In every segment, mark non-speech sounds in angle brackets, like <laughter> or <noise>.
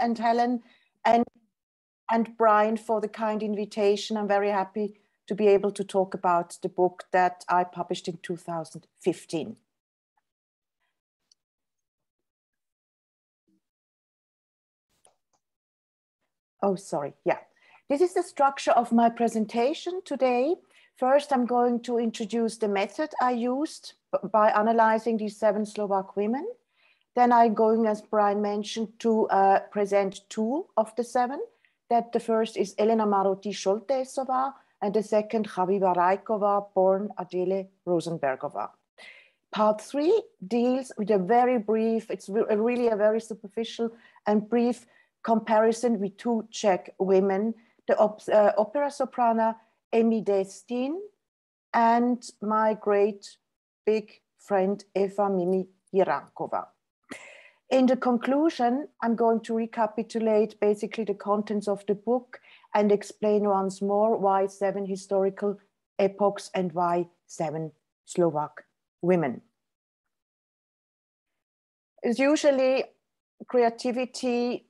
and Helen and, and Brian for the kind invitation. I'm very happy to be able to talk about the book that I published in 2015. Oh, sorry, yeah. This is the structure of my presentation today. First, I'm going to introduce the method I used by analyzing these seven Slovak women. Then I'm going, as Brian mentioned, to uh, present two of the seven. That the first is Elena Maróthy Šoltésová and the second Chaviva Rejková, born Adele Rosenbergová. Part three deals with a very brief, it's really a very superficial and brief comparison with two Czech women, the op uh, opera soprano Emmy Destinn and my great big friend Eva Mimi Jirankova. In the conclusion, I'm going to recapitulate basically the contents of the book and explain once more why seven historical epochs and why seven Slovak women. As usually, creativity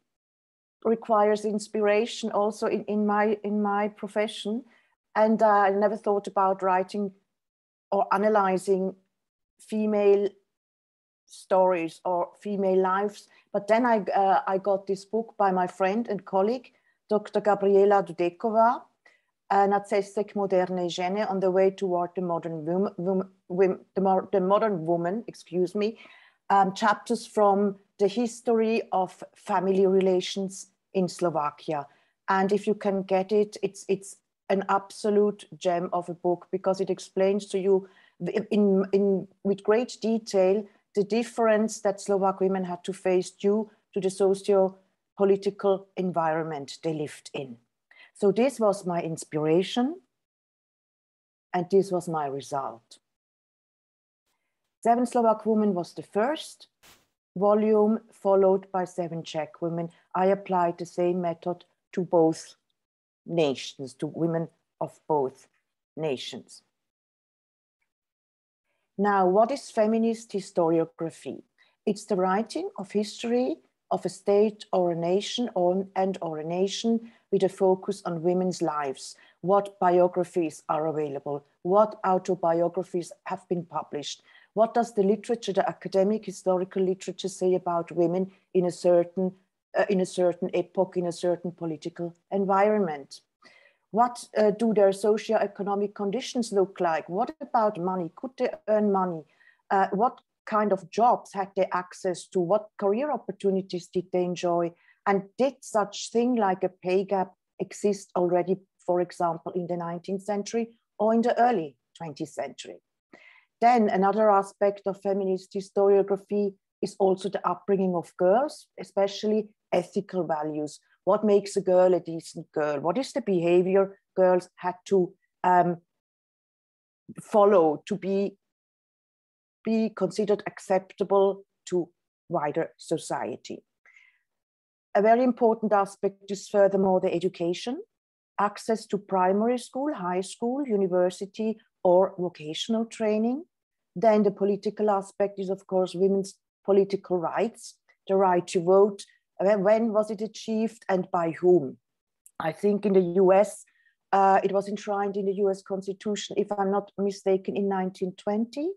requires inspiration also in, in, my, in my profession. And uh, I never thought about writing or analyzing female stories or female lives. But then I, uh, I got this book by my friend and colleague, Dr. Gabriela Dudeková, Nacestek moderne ženy on the way toward the modern woman, the, the modern woman, excuse me, um, chapters from the history of family relations in Slovakia. And if you can get it, it's, it's an absolute gem of a book because it explains to you in, in, with great detail the difference that Slovak women had to face due to the socio-political environment they lived in. So this was my inspiration and this was my result. Seven Slovak Women was the first volume followed by Seven Czech Women. I applied the same method to both nations, to women of both nations. Now, what is feminist historiography? It's the writing of history of a state or a nation or, and or a nation with a focus on women's lives. What biographies are available? What autobiographies have been published? What does the literature, the academic historical literature say about women in a certain, uh, in a certain epoch, in a certain political environment? What uh, do their socio-economic conditions look like? What about money? Could they earn money? Uh, what kind of jobs had they access to? What career opportunities did they enjoy? And did such thing like a pay gap exist already, for example, in the 19th century or in the early 20th century? Then another aspect of feminist historiography is also the upbringing of girls, especially ethical values what makes a girl a decent girl? What is the behavior girls had to um, follow to be, be considered acceptable to wider society? A very important aspect is furthermore the education, access to primary school, high school, university, or vocational training. Then the political aspect is, of course, women's political rights, the right to vote, when was it achieved and by whom? I think in the US, uh, it was enshrined in the US Constitution, if I'm not mistaken, in 1920,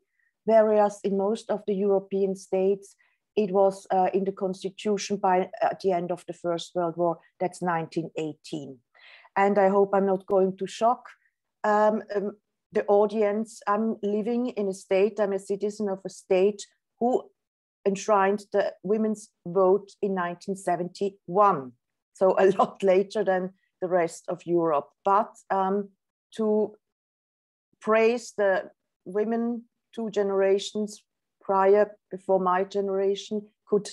whereas in most of the European states, it was uh, in the Constitution by uh, at the end of the First World War, that's 1918. And I hope I'm not going to shock um, um, the audience. I'm living in a state, I'm a citizen of a state who enshrined the women's vote in 1971. So a <laughs> lot later than the rest of Europe. But um, to praise the women two generations prior, before my generation, could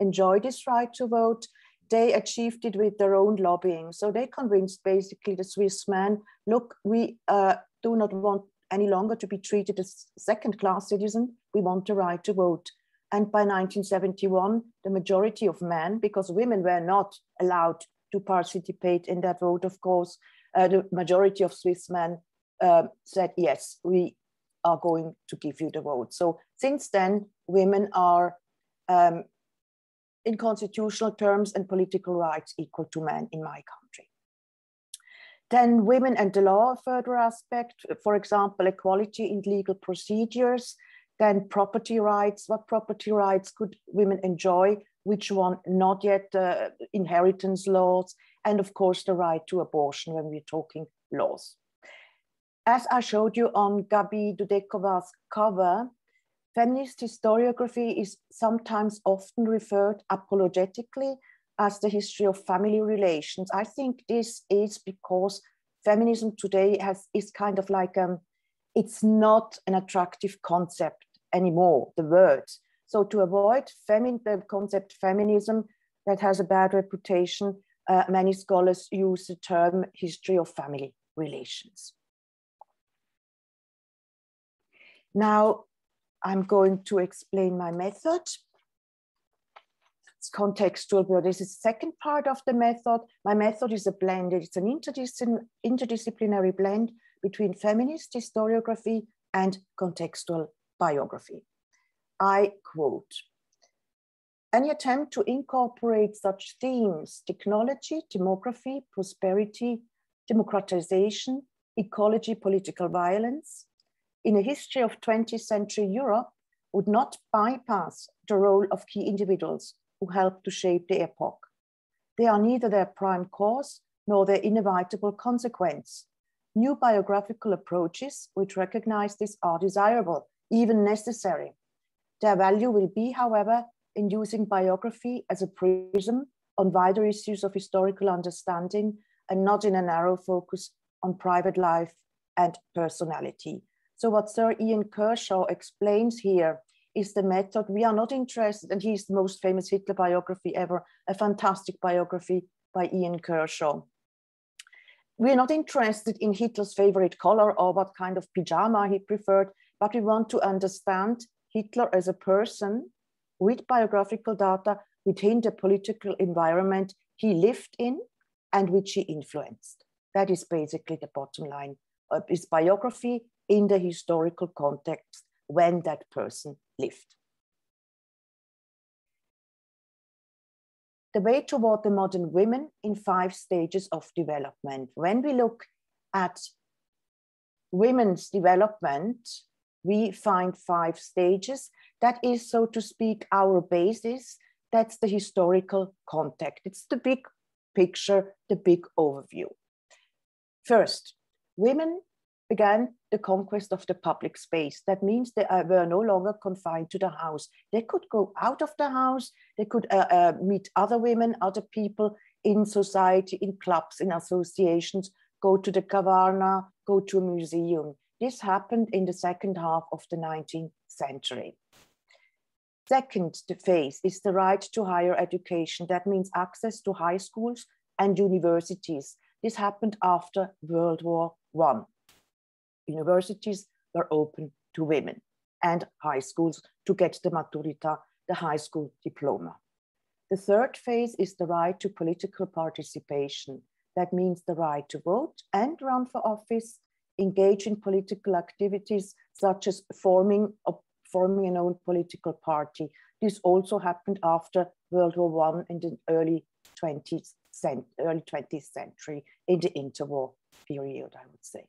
enjoy this right to vote, they achieved it with their own lobbying. So they convinced basically the Swiss men, look, we uh, do not want any longer to be treated as second class citizen. We want the right to vote. And by 1971, the majority of men, because women were not allowed to participate in that vote, of course, uh, the majority of Swiss men uh, said, yes, we are going to give you the vote. So since then, women are um, in constitutional terms and political rights equal to men in my country. Then women and the law, further aspect, for example, equality in legal procedures, then property rights, what property rights could women enjoy, which one not yet, uh, inheritance laws, and of course the right to abortion when we're talking laws. As I showed you on Gabi Dudeková's cover, feminist historiography is sometimes often referred apologetically as the history of family relations. I think this is because feminism today has is kind of like um, it's not an attractive concept anymore. The word. So to avoid femin the concept feminism that has a bad reputation, uh, many scholars use the term history of family relations. Now, I'm going to explain my method. It's contextual, but this is the second part of the method. My method is a blend. It's an interdisciplinary blend between feminist historiography and contextual biography. I quote, any attempt to incorporate such themes, technology, demography, prosperity, democratization, ecology, political violence, in a history of 20th century Europe would not bypass the role of key individuals who helped to shape the epoch. They are neither their prime cause nor their inevitable consequence. New biographical approaches which recognize this are desirable, even necessary. Their value will be, however, in using biography as a prism on wider issues of historical understanding and not in a narrow focus on private life and personality. So what Sir Ian Kershaw explains here is the method. We are not interested, and he's the most famous Hitler biography ever, a fantastic biography by Ian Kershaw. We're not interested in Hitler's favorite color or what kind of pajama he preferred, but we want to understand Hitler as a person with biographical data within the political environment he lived in and which he influenced. That is basically the bottom line of his biography in the historical context when that person lived. The way toward the modern women in five stages of development. When we look at women's development, we find five stages. That is, so to speak, our basis. That's the historical context. It's the big picture, the big overview. First, women began the conquest of the public space. That means they uh, were no longer confined to the house. They could go out of the house, they could uh, uh, meet other women, other people in society, in clubs, in associations, go to the Kavarna, go to a museum. This happened in the second half of the 19th century. Second phase is the right to higher education. That means access to high schools and universities. This happened after World War One universities were open to women and high schools to get the maturita, the high school diploma. The third phase is the right to political participation. That means the right to vote and run for office, engage in political activities such as forming, a, forming an own political party. This also happened after World War I in the early 20th, early 20th century, in the interwar period, I would say.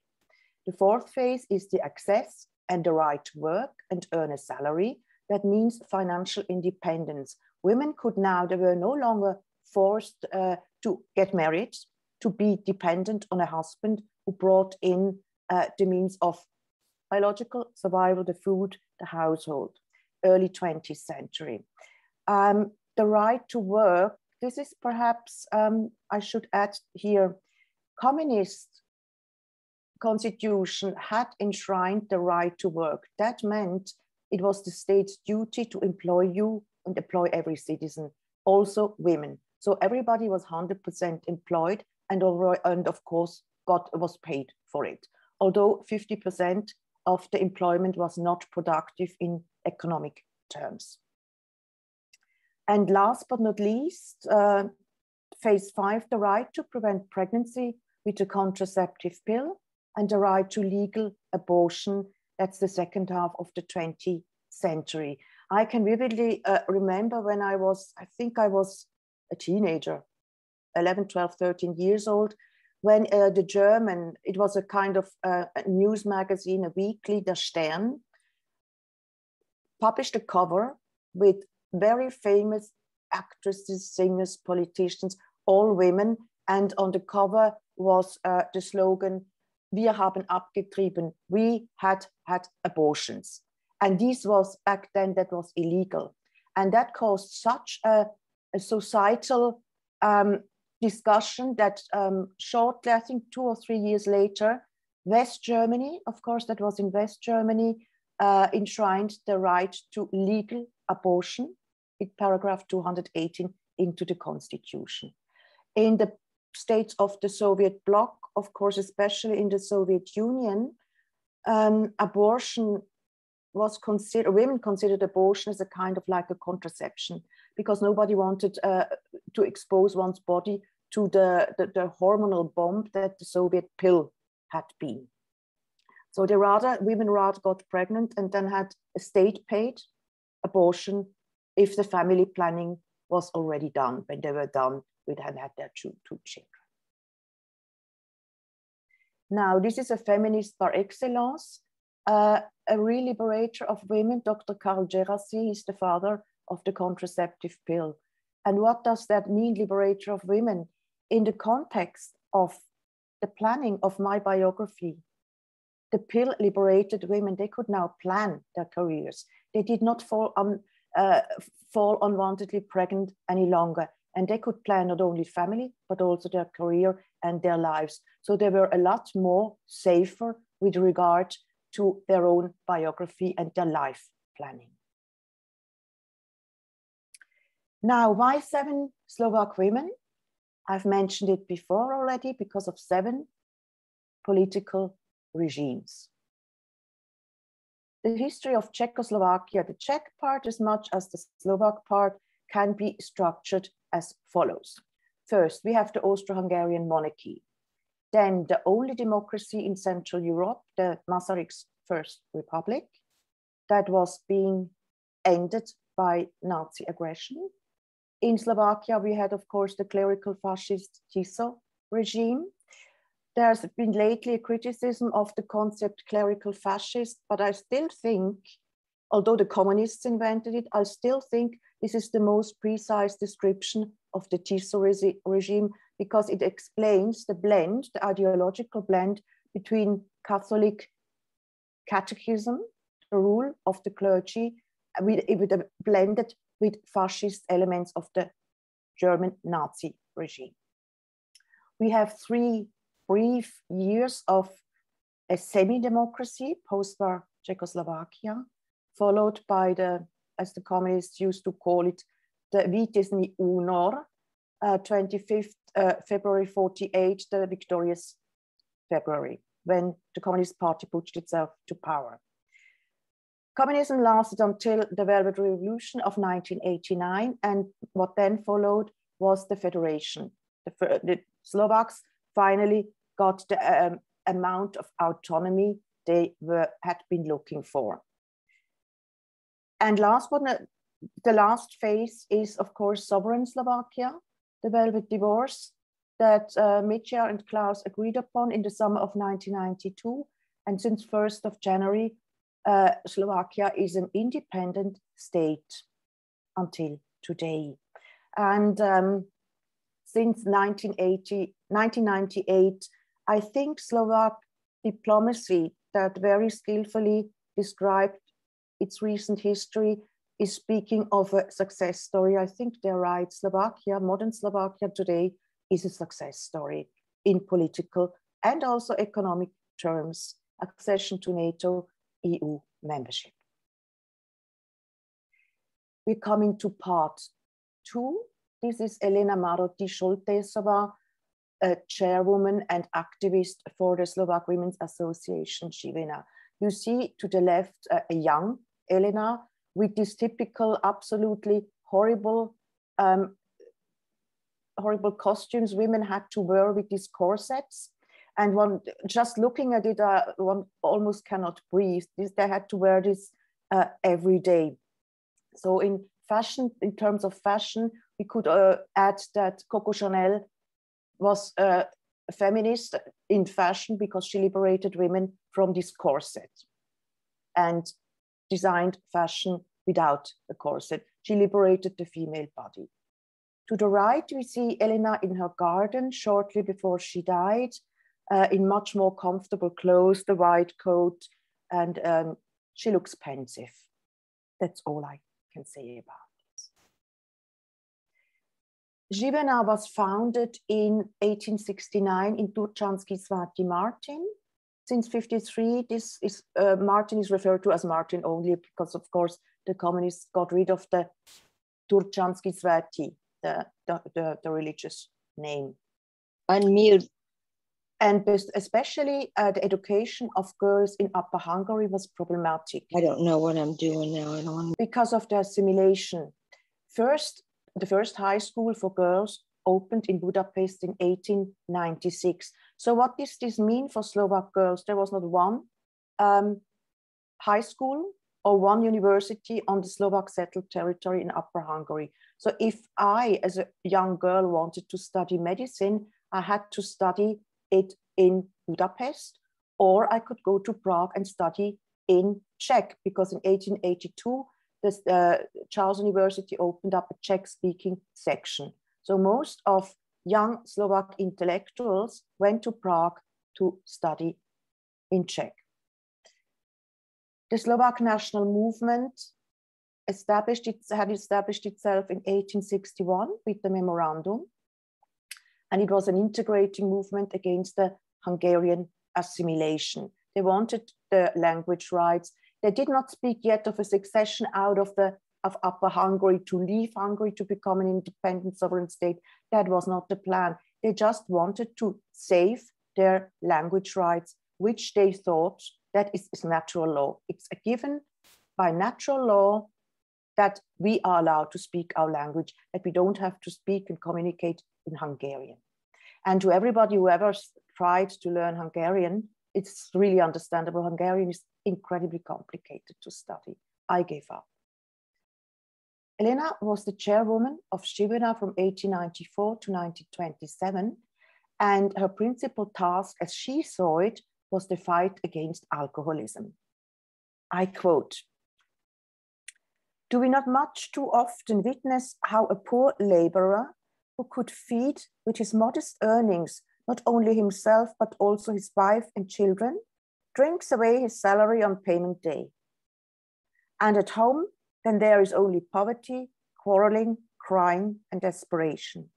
The fourth phase is the access and the right to work and earn a salary. That means financial independence. Women could now, they were no longer forced uh, to get married, to be dependent on a husband who brought in uh, the means of biological survival, the food, the household, early 20th century. Um, the right to work, this is perhaps, um, I should add here, communist constitution had enshrined the right to work. That meant it was the state's duty to employ you and employ every citizen, also women. So everybody was 100% employed and, over, and of course got, was paid for it. Although 50% of the employment was not productive in economic terms. And last but not least, uh, phase five, the right to prevent pregnancy with a contraceptive pill and the right to legal abortion. That's the second half of the 20th century. I can vividly uh, remember when I was, I think I was a teenager, 11, 12, 13 years old, when uh, the German, it was a kind of uh, news magazine, a weekly, Der Stern, published a cover with very famous actresses, singers, politicians, all women. And on the cover was uh, the slogan, Wir haben abgetrieben, we had had abortions. And this was back then, that was illegal. And that caused such a, a societal um, discussion that um, shortly, I think two or three years later, West Germany, of course, that was in West Germany, uh, enshrined the right to legal abortion in paragraph 218 into the constitution. In the states of the Soviet bloc, of course, especially in the Soviet Union, um, abortion was considered, women considered abortion as a kind of like a contraception because nobody wanted uh, to expose one's body to the, the, the, hormonal bomb that the Soviet pill had been. So the rather, women rather got pregnant and then had a state paid abortion if the family planning was already done. When they were done, we had had their two, two children. Now, this is a feminist par excellence, uh, a real liberator of women. Dr. Karl Djerassi is the father of the contraceptive pill. And what does that mean, liberator of women? In the context of the planning of my biography, the pill liberated women. They could now plan their careers. They did not fall, um, uh, fall unwantedly pregnant any longer. And they could plan not only family, but also their career and their lives. So they were a lot more safer with regard to their own biography and their life planning. Now, why seven Slovak women? I've mentioned it before already because of seven political regimes. The history of Czechoslovakia, the Czech part as much as the Slovak part, can be structured as follows. First, we have the Austro-Hungarian monarchy. Then the only democracy in Central Europe, the Masaryk's First Republic, that was being ended by Nazi aggression. In Slovakia, we had, of course, the clerical fascist Tiso regime. There's been lately a criticism of the concept clerical fascist, but I still think, although the communists invented it, I still think this is the most precise description of the Tiso re regime because it explains the blend, the ideological blend between Catholic catechism, the rule of the clergy, with, with a blended with fascist elements of the German Nazi regime. We have three brief years of a semi-democracy, post-war Czechoslovakia, followed by the as the communists used to call it, the Vítězný únor, uh, 25th uh, February 48, the victorious February, when the Communist Party pushed itself to power. Communism lasted until the Velvet Revolution of 1989, and what then followed was the federation. The, the Slovaks finally got the um, amount of autonomy they were, had been looking for. And last but not, the last phase is, of course, sovereign Slovakia, the Velvet Divorce that uh, and Klaus agreed upon in the summer of 1992. And since 1st of January, uh, Slovakia is an independent state until today. And um, since 1980, 1998, I think Slovak diplomacy that very skillfully described its recent history is speaking of a success story. I think they're right. Slovakia, modern Slovakia today is a success story in political and also economic terms, accession to NATO, EU membership. We're coming to part two. This is Elena Maróthy Šoltésová, a chairwoman and activist for the Slovak Women's Association Živena. You see to the left uh, a young Elena with this typical, absolutely horrible, um, horrible costumes women had to wear with these corsets. And one just looking at it, uh, one almost cannot breathe. This, they had to wear this uh, every day. So in fashion, in terms of fashion, we could uh, add that Coco Chanel was uh, a feminist in fashion because she liberated women from this corset and designed fashion without the corset. She liberated the female body. To the right, we see Elena in her garden shortly before she died, uh, in much more comfortable clothes, the white coat, and um, she looks pensive. That's all I can say about it. Živena was founded in 1869 in Turčiansky Svätý Martin. Since 53, this is uh, Martin is referred to as Martin only because, of course, the communists got rid of the Turčiansky Svätý, the, the, the, the religious name. Unmute. And especially uh, the education of girls in Upper Hungary was problematic. I don't know what I'm doing now. I don't Because of the assimilation. First, the first high school for girls opened in Budapest in 1896. So what does this mean for Slovak girls? There was not one um, high school or one university on the Slovak settled territory in Upper Hungary. So if I, as a young girl, wanted to study medicine, I had to study it in Budapest, or I could go to Prague and study in Czech, because in 1882, this, uh, Charles University opened up a Czech-speaking section. So most of young Slovak intellectuals went to Prague to study in Czech. The Slovak national movement established it, had established itself in 1861 with the memorandum. And it was an integrating movement against the Hungarian assimilation. They wanted the language rights. They did not speak yet of a succession out of the of Upper Hungary to leave Hungary to become an independent sovereign state. That was not the plan. They just wanted to save their language rights, which they thought that is, is natural law. It's a given by natural law that we are allowed to speak our language, that we don't have to speak and communicate in Hungarian. And to everybody who ever tried to learn Hungarian, it's really understandable. Hungarian is incredibly complicated to study. I gave up. Elena was the chairwoman of Živena from 1894 to 1927, and her principal task, as she saw it, was the fight against alcoholism. I quote, do we not much too often witness how a poor laborer who could feed with his modest earnings not only himself but also his wife and children drinks away his salary on payment day? And at home, then there is only poverty, quarreling, crime, and desperation.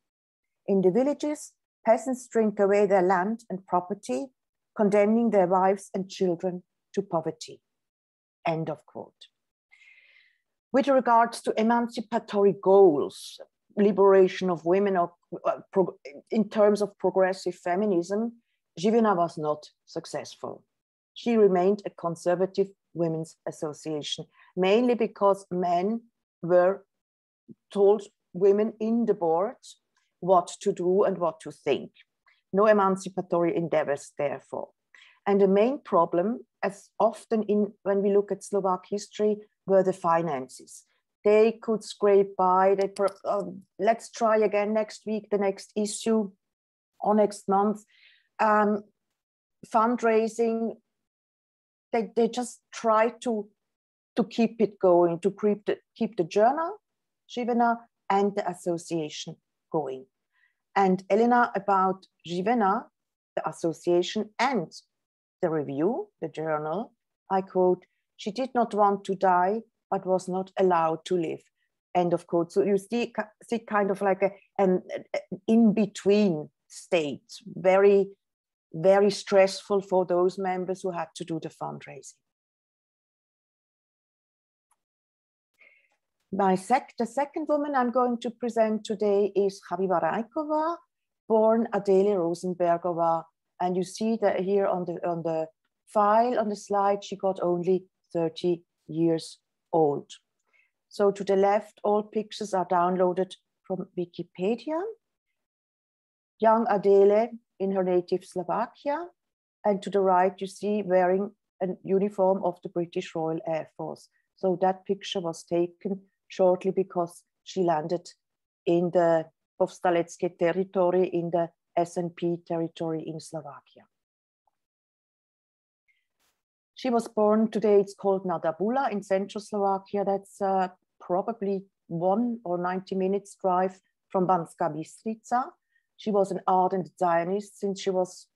In the villages, peasants drink away their land and property condemning their wives and children to poverty. End of quote. With regards to emancipatory goals, liberation of women, or uh, in terms of progressive feminism, Živena was not successful. She remained a conservative women's association, mainly because men were told women in the board what to do and what to think no emancipatory endeavors, therefore. And the main problem, as often in when we look at Slovak history, were the finances. They could scrape by. They uh, let's try again next week, the next issue, or next month. Um, fundraising. They, they just try to to keep it going, to keep the, keep the journal, Živena, and the association going and Elena about Živena, the association, and the review, the journal. I quote, she did not want to die, but was not allowed to live. End of quote. So you see, see kind of like a, an in between state, very, very stressful for those members who had to do the fundraising. My sec the second woman I'm going to present today is Chaviva Rejková, born Adele Rosenbergová. And you see that here on the, on the file, on the slide, she got only 30 years old. So to the left, all pictures are downloaded from Wikipedia. Young Adele in her native Slovakia. And to the right, you see wearing a uniform of the British Royal Air Force. So that picture was taken shortly because she landed in the Povstalecké territory in the SNP territory in Slovakia. She was born today, it's called Nadabula in central Slovakia. That's uh, probably one or 90 minutes drive from Banská Bystrica. She was an ardent Zionist since she was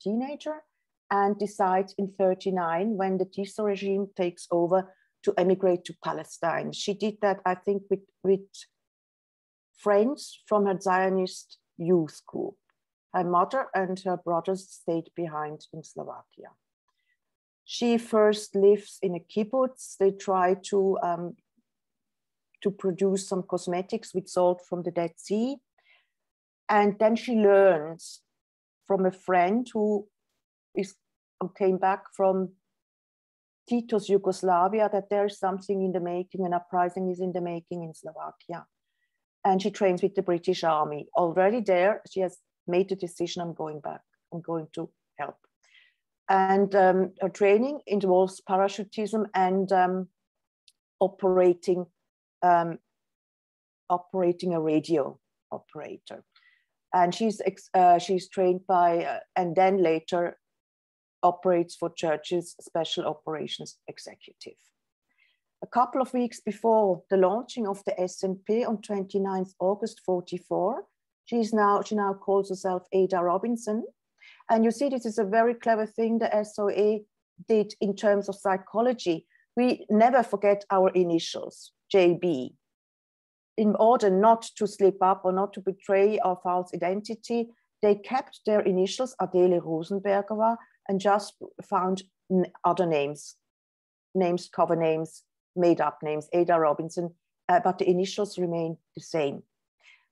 teenager and decides in 39 when the Tiso regime takes over to emigrate to Palestine. She did that, I think, with, with friends from her Zionist youth group. Her mother and her brothers stayed behind in Slovakia. She first lives in a kibbutz. They try to, um, to produce some cosmetics with salt from the Dead Sea. And then she learns from a friend who is came back from Tito's Yugoslavia that there is something in the making, an uprising is in the making in Slovakia. And she trains with the British Army. Already there, she has made the decision I'm going back, I'm going to help. And um, her training involves parachutism and um, operating, um, operating a radio operator. And she's uh, she's trained by uh, and then later operates for Churchill's special operations executive. A couple of weeks before the launching of the SNP on 29th August 44 she's now she now calls herself Ada Robinson and you see this is a very clever thing the SOE did in terms of psychology we never forget our initials JB in order not to slip up or not to betray our false identity, they kept their initials, Adele Rosenberger, and just found other names, names, cover names, made up names, Ada Robinson, uh, but the initials remain the same.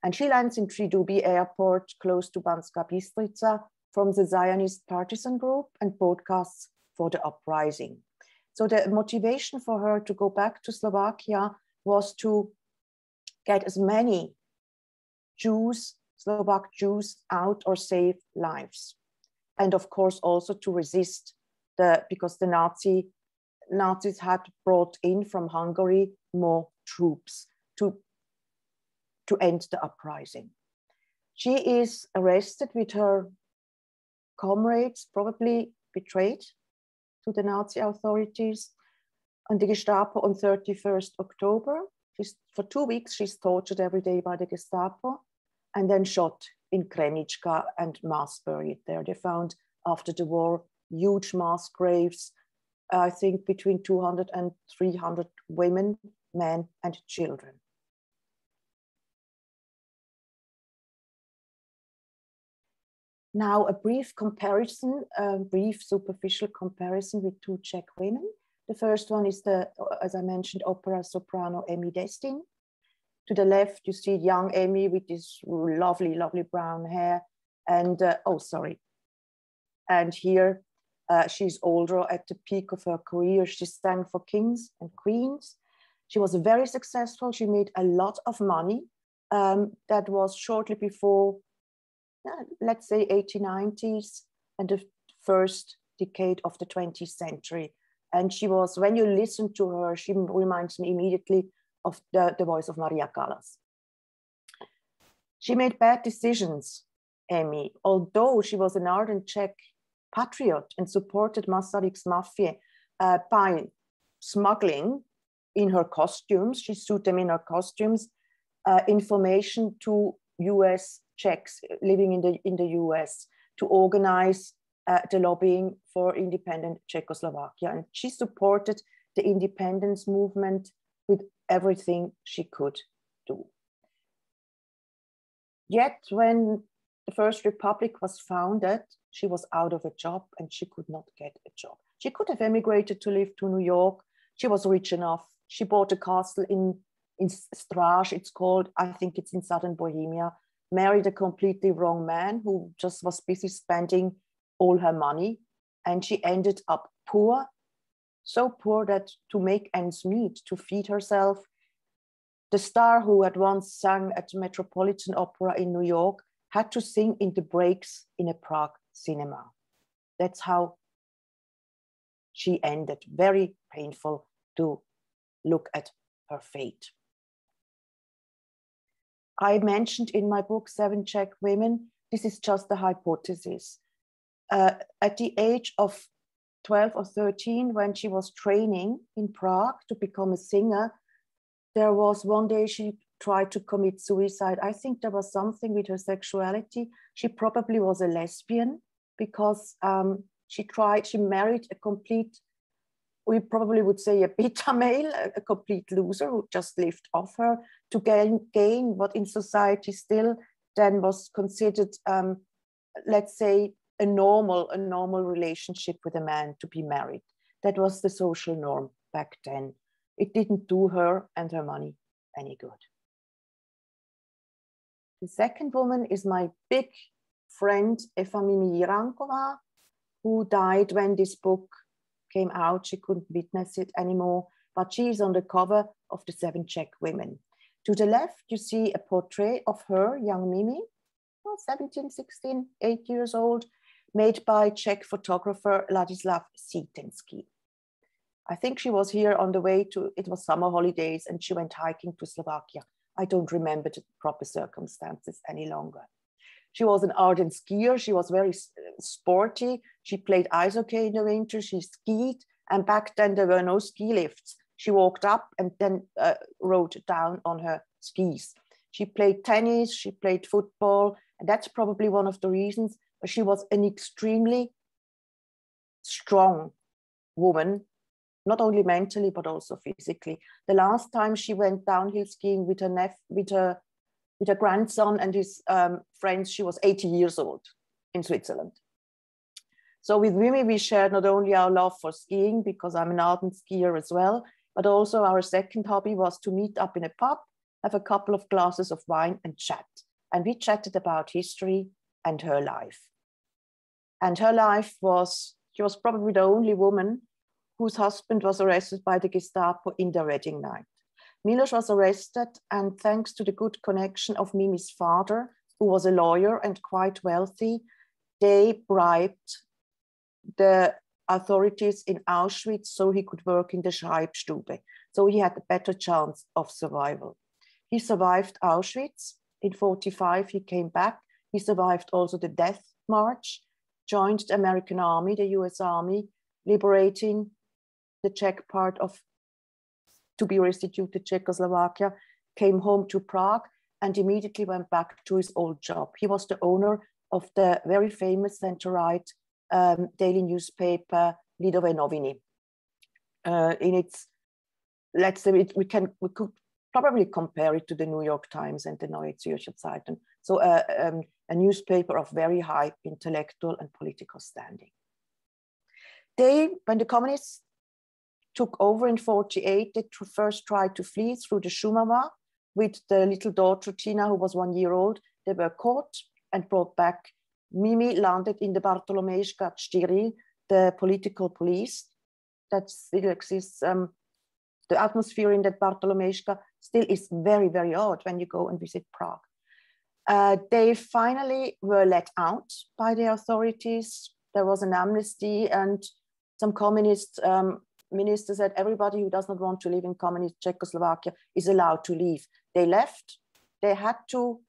And she lands in Tri Duby airport close to Banská Bystrica from the Zionist partisan group and broadcasts for the uprising. So the motivation for her to go back to Slovakia was to get as many Jews, Slovak Jews out or save lives. And of course, also to resist the, because the Nazi, Nazis had brought in from Hungary more troops to, to end the uprising. She is arrested with her comrades, probably betrayed to the Nazi authorities, and the Gestapo on 31st October. She's, for two weeks, she's tortured every day by the Gestapo and then shot in Kremnička and mass buried there. They found after the war huge mass graves, I think between 200 and 300 women, men, and children. Now, a brief comparison, a brief superficial comparison with two Czech women. The first one is the, as I mentioned, opera soprano Emmy Destinn. To the left, you see young Emmy with this lovely, lovely brown hair. And, uh, oh, sorry. And here, uh, she's older at the peak of her career. She sang for kings and queens. She was very successful. She made a lot of money. Um, that was shortly before, let's say, 1890s and the first decade of the 20th century. And she was, when you listen to her, she reminds me immediately of the, the voice of Maria Callas. She made bad decisions, Emmy, although she was an ardent Czech patriot and supported Masaryk's mafia uh, by smuggling in her costumes, she sued them in her costumes, uh, information to US Czechs living in the, in the US to organize uh, the lobbying for independent Czechoslovakia. And she supported the independence movement with everything she could do. Yet, when the First Republic was founded, she was out of a job and she could not get a job. She could have emigrated to live to New York. She was rich enough. She bought a castle in, in Stráž, it's called. I think it's in southern Bohemia. Married a completely wrong man who just was busy spending all her money and she ended up poor, so poor that to make ends meet, to feed herself, the star who had once sung at the Metropolitan Opera in New York had to sing in the breaks in a Prague cinema. That's how she ended. Very painful to look at her fate. I mentioned in my book, Seven Czech Women, this is just a hypothesis. Uh, at the age of 12 or 13, when she was training in Prague to become a singer, there was one day she tried to commit suicide. I think there was something with her sexuality. She probably was a lesbian because um, she tried, she married a complete, we probably would say a beta male, a, complete loser who just lived off her to gain, gain what in society still then was considered, um, let's say, a normal, a normal relationship with a man to be married. That was the social norm back then. It didn't do her and her money any good. The second woman is my big friend, Eva Mimi Jirankova, who died when this book came out. She couldn't witness it anymore, but she is on the cover of the Seven Czech Women. To the left, you see a portrait of her, young Mimi, well, 17, 16, eight years old, made by Czech photographer Ladislav Sitenský. I think she was here on the way to, it was summer holidays, and she went hiking to Slovakia. I don't remember the proper circumstances any longer. She was an ardent skier. She was very sporty. She played ice hockey in the winter. She skied. And back then, there were no ski lifts. She walked up and then uh, rode down on her skis. She played tennis. She played football. And that's probably one of the reasons. But she was an extremely strong woman not only mentally but also physically. The last time she went downhill skiing with her nep- with her with her grandson and his um, friends, she was 80 years old in Switzerland. So with Mimi, we shared not only our love for skiing because I'm an ardent skier as well, but also our second hobby was to meet up in a pub, have a couple of glasses of wine and chat. And we chatted about history and her life. And her life was, she was probably the only woman whose husband was arrested by the Gestapo in the wedding night. Milos was arrested, and thanks to the good connection of Mimi's father, who was a lawyer and quite wealthy, they bribed the authorities in Auschwitz so he could work in the Schreibstube. So he had a better chance of survival. He survived Auschwitz. In 45, he came back. He survived also the death march, joined the American army, the US army, liberating the Czech part of to be restituted Czechoslovakia, came home to Prague and immediately went back to his old job. He was the owner of the very famous center-right um, daily newspaper Lidové noviny. Uh, in its, let's say, it, we can we could probably compare it to the New York Times and the Neue Zürcher Zeitung. So uh, um, a newspaper of very high intellectual and political standing. They, when the communists took over in 48, they first tried to flee through the Šumava with the little daughter Tina, who was one year old. They were caught and brought back. Mimi landed in the Bartolomejska Styrie, the political police that still exists. Um, the atmosphere in that Bartolomejska still is very, very odd when you go and visit Prague. Uh, they finally were let out by the authorities. There was an amnesty, and some communists um, minister said everybody who does not want to live in communist Czechoslovakia is allowed to leave. They left. They had to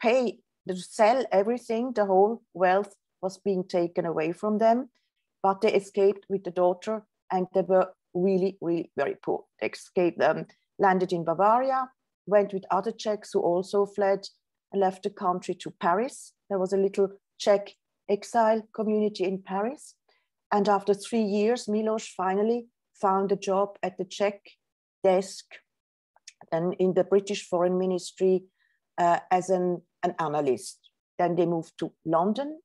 pay, to sell everything. The whole wealth was being taken away from them. But they escaped with the daughter and they were really, really very poor. They escaped, um, landed in Bavaria, went with other Czechs who also fled and left the country to Paris. There was a little Czech exile community in Paris. And after three years, Milos finally found a job at the Czech desk and in the British Foreign Ministry uh, as an, an analyst. Then they moved to London,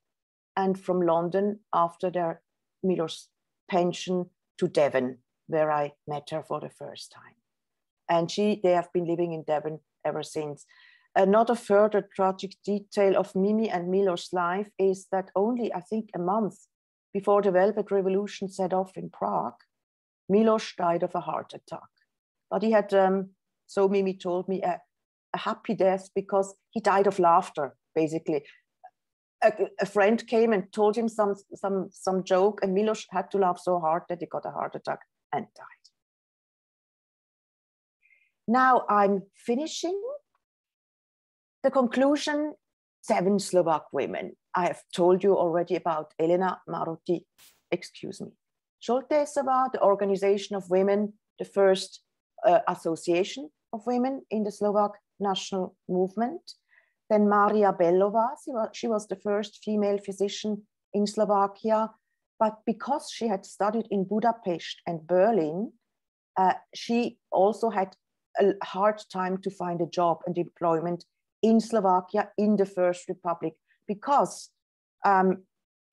and from London, after their Milos pension, to Devon, where I met her for the first time. And she, they have been living in Devon ever since. Another further tragic detail of Mimi and Milos' life is that only, I think, a month before the Velvet Revolution set off in Prague, Milos died of a heart attack. But he had, um, so Mimi told me, a, a, happy death because he died of laughter, basically. A, a, friend came and told him some, some, some joke, and Milos had to laugh so hard that he got a heart attack and died. Now I'm finishing The conclusion, seven Slovak women. I have told you already about Elena Maróthy, excuse me. Šoltésová, the organization of women, the first uh, association of women in the Slovak national movement. Then Maria Bellová, she was, she was the first female physician in Slovakia. But because she had studied in Budapest and Berlin, uh, she also had a hard time to find a job and employment in Slovakia in the First Republic because um,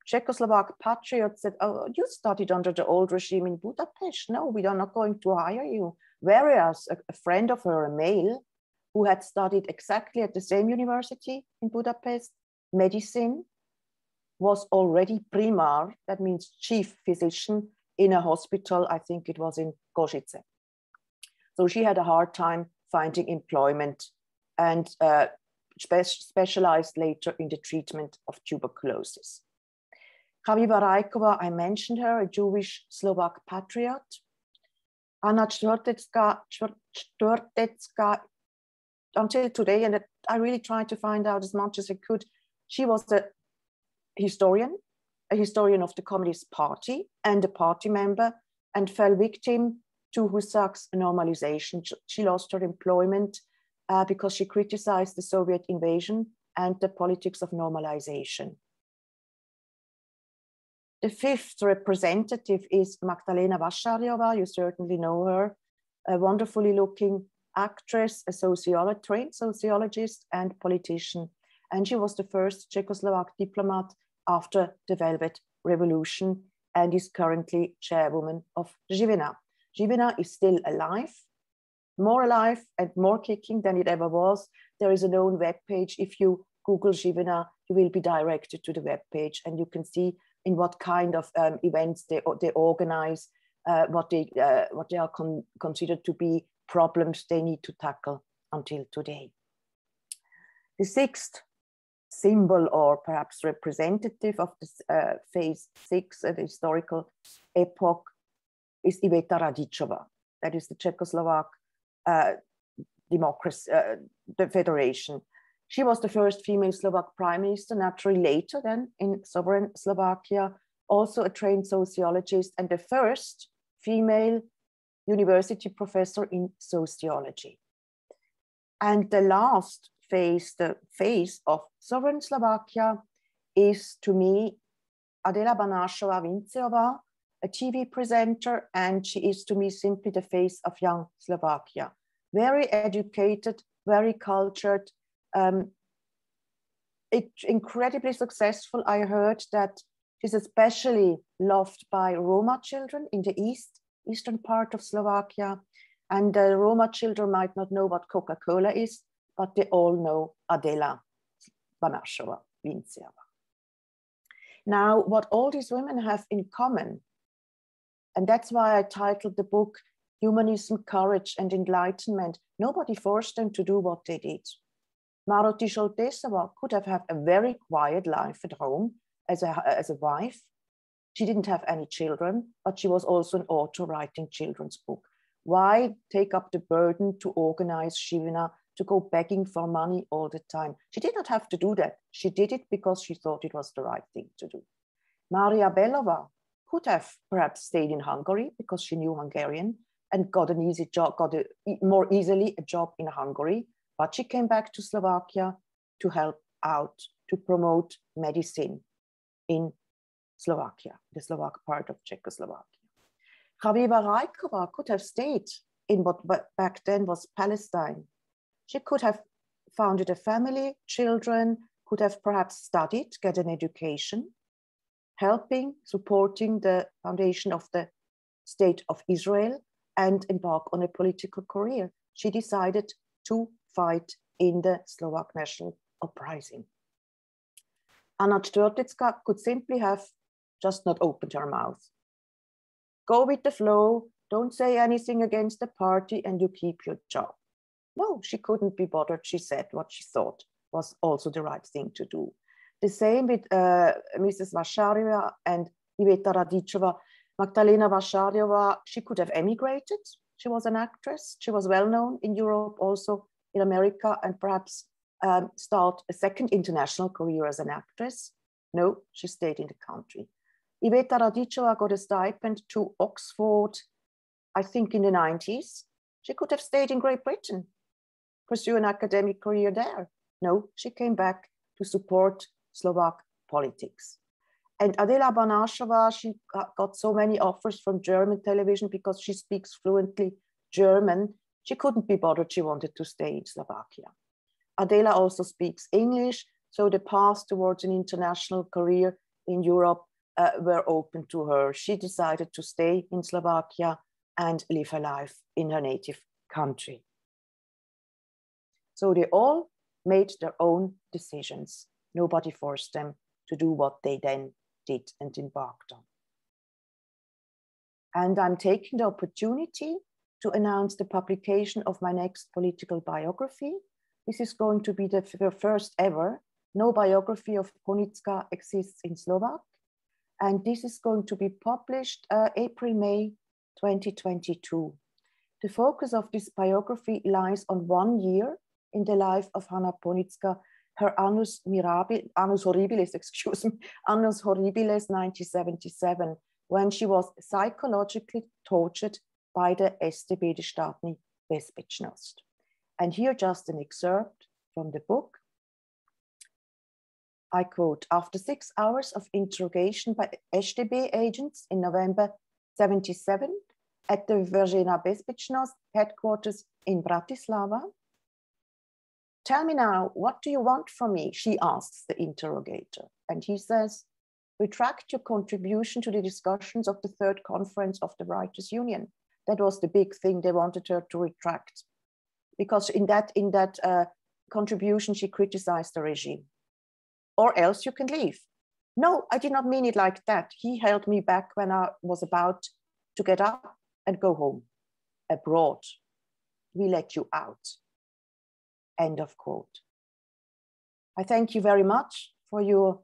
Czechoslovak patriots said, Oh, you studied under the old regime in Budapest. No, we are not going to hire you. Whereas a, a friend of her, a male, who had studied exactly at the same university in Budapest, medicine, was already primar, that means chief physician in a hospital, I think it was in Košice. So she had a hard time finding employment and uh, spe specialized later in the treatment of tuberculosis. Chaviva Rejková, I mentioned her, a Jewish Slovak patriot. Anna Štvrtecká, until today, and I really tried to find out as much as I could. She was a historian, a historian of the Communist Party and a party member, and fell victim to Husak's normalization. She lost her employment uh, because she criticized the Soviet invasion and the politics of normalization. The fifth representative is Magdalena Vášáryová. You certainly know her, a wonderfully looking actress, a sociologist, trained sociologist and politician. And she was the first Czechoslovak diplomat after the Velvet Revolution and is currently chairwoman of Živena. Živena is still alive, more alive and more kicking than it ever was. There is a known web page. If you Google Živena, you will be directed to the web page and you can see in what kind of um, events they, they organize, uh, what, they, uh, what they are con considered to be problems they need to tackle until today. The sixth symbol or perhaps representative of the uh, phase six, of the historical epoch, is Iveta Radičová. That is the Czechoslovak uh, democracy, uh, the federation. She was the first female Slovak prime minister, naturally later than in sovereign Slovakia, also a trained sociologist and the first female university professor in sociology. And the last phase, the phase of sovereign Slovakia, is to me Adela Banášová Vinczeová, a TV presenter, and she is to me simply the face of young Slovakia. Very educated, very cultured, um, it, incredibly successful. I heard that she's especially loved by Roma children in the East eastern part of Slovakia. And the Roma children might not know what Coca-Cola is, but they all know Adela Banášová Vinczeová. Now, what all these women have in common, and that's why I titled the book Humanism, Courage and Enlightenment, nobody forced them to do what they did. Maróthy Šoltésová could have had a very quiet life at home as a, as a wife, she didn't have any children, but she was also an author writing children's book. Why take up the burden to organize Živena to go begging for money all the time? She did not have to do that. She did it because she thought it was the right thing to do. Maria Bellová could have perhaps stayed in Hungary because she knew Hungarian and got an easy job, got a, more easily a job in Hungary. But she came back to Slovakia to help out, to promote medicine in Slovakia, the Slovak part of Czechoslovakia. Chaviva Rejková could have stayed in what back then was Palestine. She could have founded a family, children, could have perhaps studied, get an education, helping, supporting the foundation of the state of Israel and embark on a political career. She decided to fight in the Slovak national uprising. Anna Štvrtecká could simply have just not opened her mouth. Go with the flow, don't say anything against the party, and you keep your job. No, she couldn't be bothered. She said what she thought was also the right thing to do. The same with uh, Mrs. Vášáryová and Iveta Radičová. Magdalena Vášáryová, she could have emigrated. She was an actress. She was well known in Europe, also in America, and perhaps um, start a second international career as an actress. No, she stayed in the country. Iveta Radičová got a stipend to Oxford, I think in the 90s. She could have stayed in Great Britain, pursue an academic career there. No, she came back to support Slovak politics. And Adela Banášová, she got so many offers from German television because she speaks fluently German. She couldn't be bothered. She wanted to stay in Slovakia. Adela also speaks English, so the path towards an international career in Europe uh, were open to her. She decided to stay in Slovakia and live her life in her native country. So they all made their own decisions. Nobody forced them to do what they then did and embarked on. And I'm taking the opportunity to announce the publication of my next political biography. This is going to be the, first ever. No biography of Ponická exists in Slovak. And this is going to be published uh, April, May 2022. The focus of this biography lies on one year in the life of Hana Ponická her annus mirabilis, annus horribilis, <laughs> excuse me, annus horribilis 1977, when she was psychologically tortured by the StB, the bezpečnost. And here just an excerpt from the book. I quote, after six hours of interrogation by StB agents in November 77 at the Veřejná bezpečnost headquarters in Bratislava, Tell me now, what do you want from me? She asks the interrogator. And he says, Retract your contribution to the discussions of the third conference of the Writers' Union. That was the big thing they wanted her to retract. Because in that, in that uh, contribution, she criticized the regime. Or else you can leave. No, I did not mean it like that. He held me back when I was about to get up and go home. Abroad, we let you out. End of quote. I thank you very much for your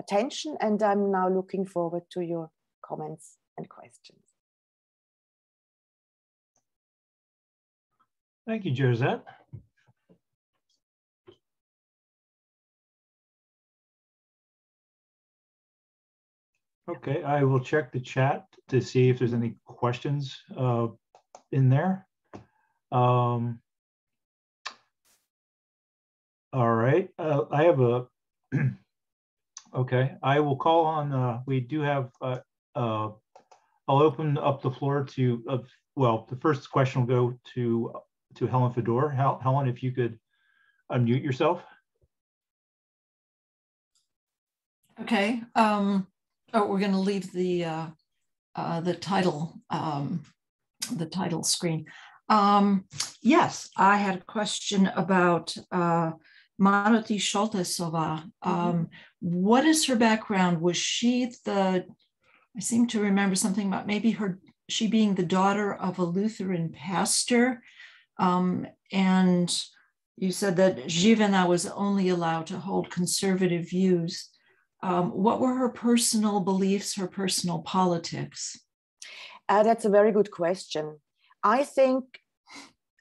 attention and I'm now looking forward to your comments and questions. Thank you, Josette. Okay, I will check the chat to see if there's any questions uh, in there. Um, all right. Uh, I have a, <clears throat> okay, I will call on, uh, we do have, uh, uh, I'll open up the floor to, uh, well, the first question will go to, to Helen Fedor. Hel Helen, if you could unmute yourself. Okay. Um, oh, we're going to leave the uh, uh, the title um, the title screen. Um, yes, I had a question about uh, Maróthy Šoltésová. Mm-hmm. Um, what is her background? Was she the, I seem to remember something about maybe her, she being the daughter of a Lutheran pastor. Um, and you said that Živena was only allowed to hold conservative views. Um, what were her personal beliefs, her personal politics? Uh, that's a very good question. I think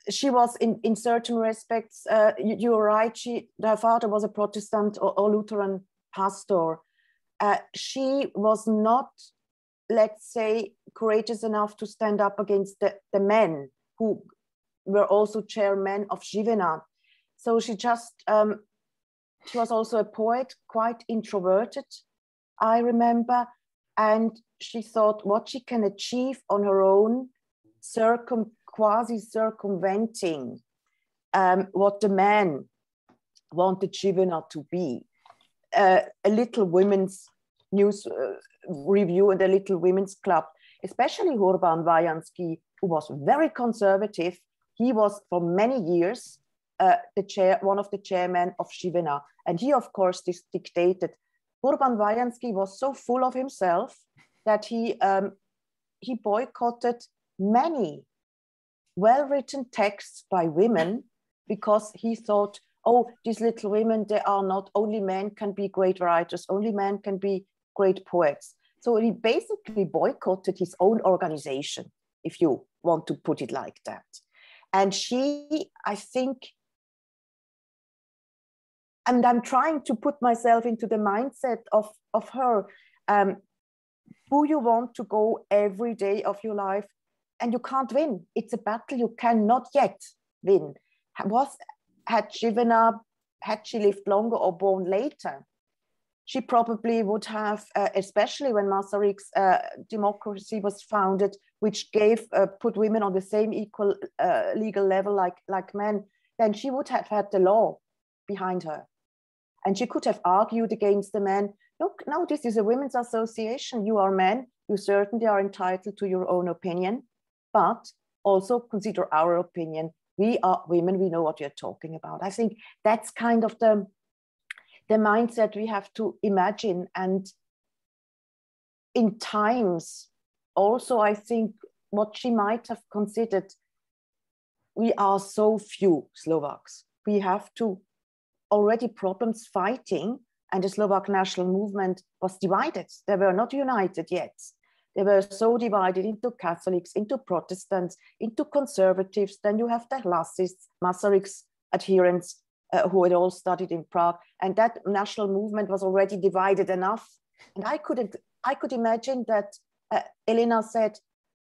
she was in, in certain respects, uh, you, are right, she, her father was a Protestant or, or Lutheran pastor. Uh, she was not, let's say, courageous enough to stand up against the, the men who were also chairmen of Živena. So she just, um, she was also a poet, quite introverted, I remember. And she thought what she can achieve on her own, circum quasi circumventing um, what the man wanted Živena to be. Uh, a little women's news uh, review and a little women's club, especially Hurban Vajanský, who was very conservative. He was for many years uh, the chair, one of the chairmen of Živena. And he, of course, dictated. Hurban Vajanský was so full of himself that he, um, he boycotted many well-written texts by women because he thought, oh, these little women, they are not, only men can be great writers, only men can be great poets. So he basically boycotted his own organization, if you want to put it like that. And she, I think, and I'm trying to put myself into the mindset of, of her. Um, who you want to go every day of your life and you can't win. It's a battle you cannot yet win. Was had Shivana, had she lived longer or born later, she probably would have, uh, especially when Masaryk's uh, democracy was founded, which gave uh, put women on the same equal uh, legal level like like men, then she would have had the law behind her, and she could have argued against the men. Look, no, this is a women's association. You are men. You certainly are entitled to your own opinion, but also consider our opinion. We are women. We know what you're talking about. I think that's kind of the the mindset we have to imagine. And in times, also, I think what she might have considered we are so few Slovaks. We have to already problems fighting, and the Slovak national movement was divided. They were not united yet. They were so divided into Catholics, into Protestants, into conservatives. Then you have the Hlasists, Masaryk's adherents, uh, who had all studied in Prague, and that national movement was already divided enough. And I couldn't, I could imagine that uh, Elena said,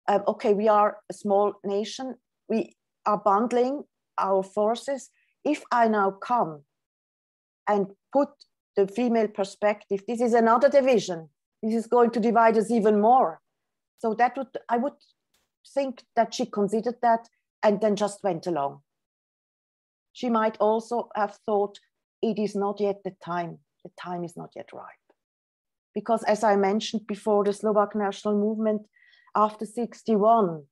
uh, "Okay, we are a small nation. We are bundling our forces. If I now come and put the female perspective, this is another division. This is going to divide us even more. So that would I would think that she considered that and then just went along. She might also have thought it is not yet the time. The time is not yet ripe. Because as I mentioned before, the Slovak national movement after 61,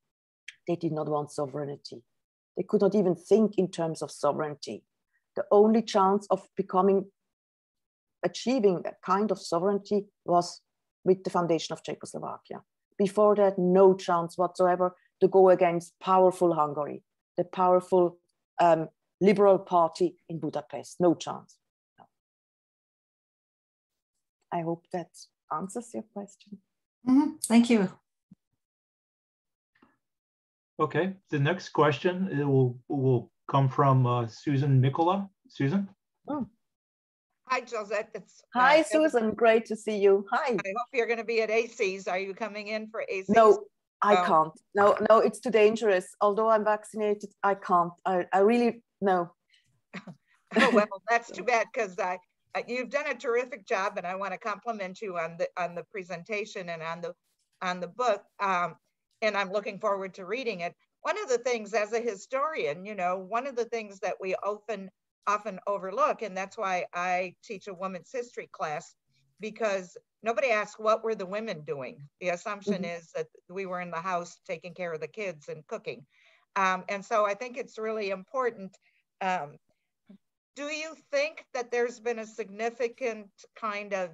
they did not want sovereignty. They could not even think in terms of sovereignty. The only chance of becoming, achieving a kind of sovereignty was with the foundation of Czechoslovakia. Before that, no chance whatsoever to go against powerful Hungary, the powerful um, liberal party in Budapest. No chance. No. I hope that answers your question. Mm -hmm. Thank you. Okay, the next question it will will come from uh, Susan Nicola. Susan. Oh. Hi, Josette. It's uh, hi, uh, Susan. Great to see you. Hi. I hope you're going to be at ACES. Are you coming in for ACES? No, I oh. can't. No, no, it's too dangerous. Although I'm vaccinated, I can't. I, I really no. <laughs> oh, well, that's too bad because I you've done a terrific job, and I want to compliment you on the on the presentation and on the on the book. Um, and I'm looking forward to reading it. One of the things as a historian, you know, one of the things that we often often overlook, and that's why I teach a women's history class, because nobody asks what were the women doing. The assumption mm-hmm. is that we were in the house taking care of the kids and cooking. Um, and so I think it's really important. Um, do you think that there's been a significant kind of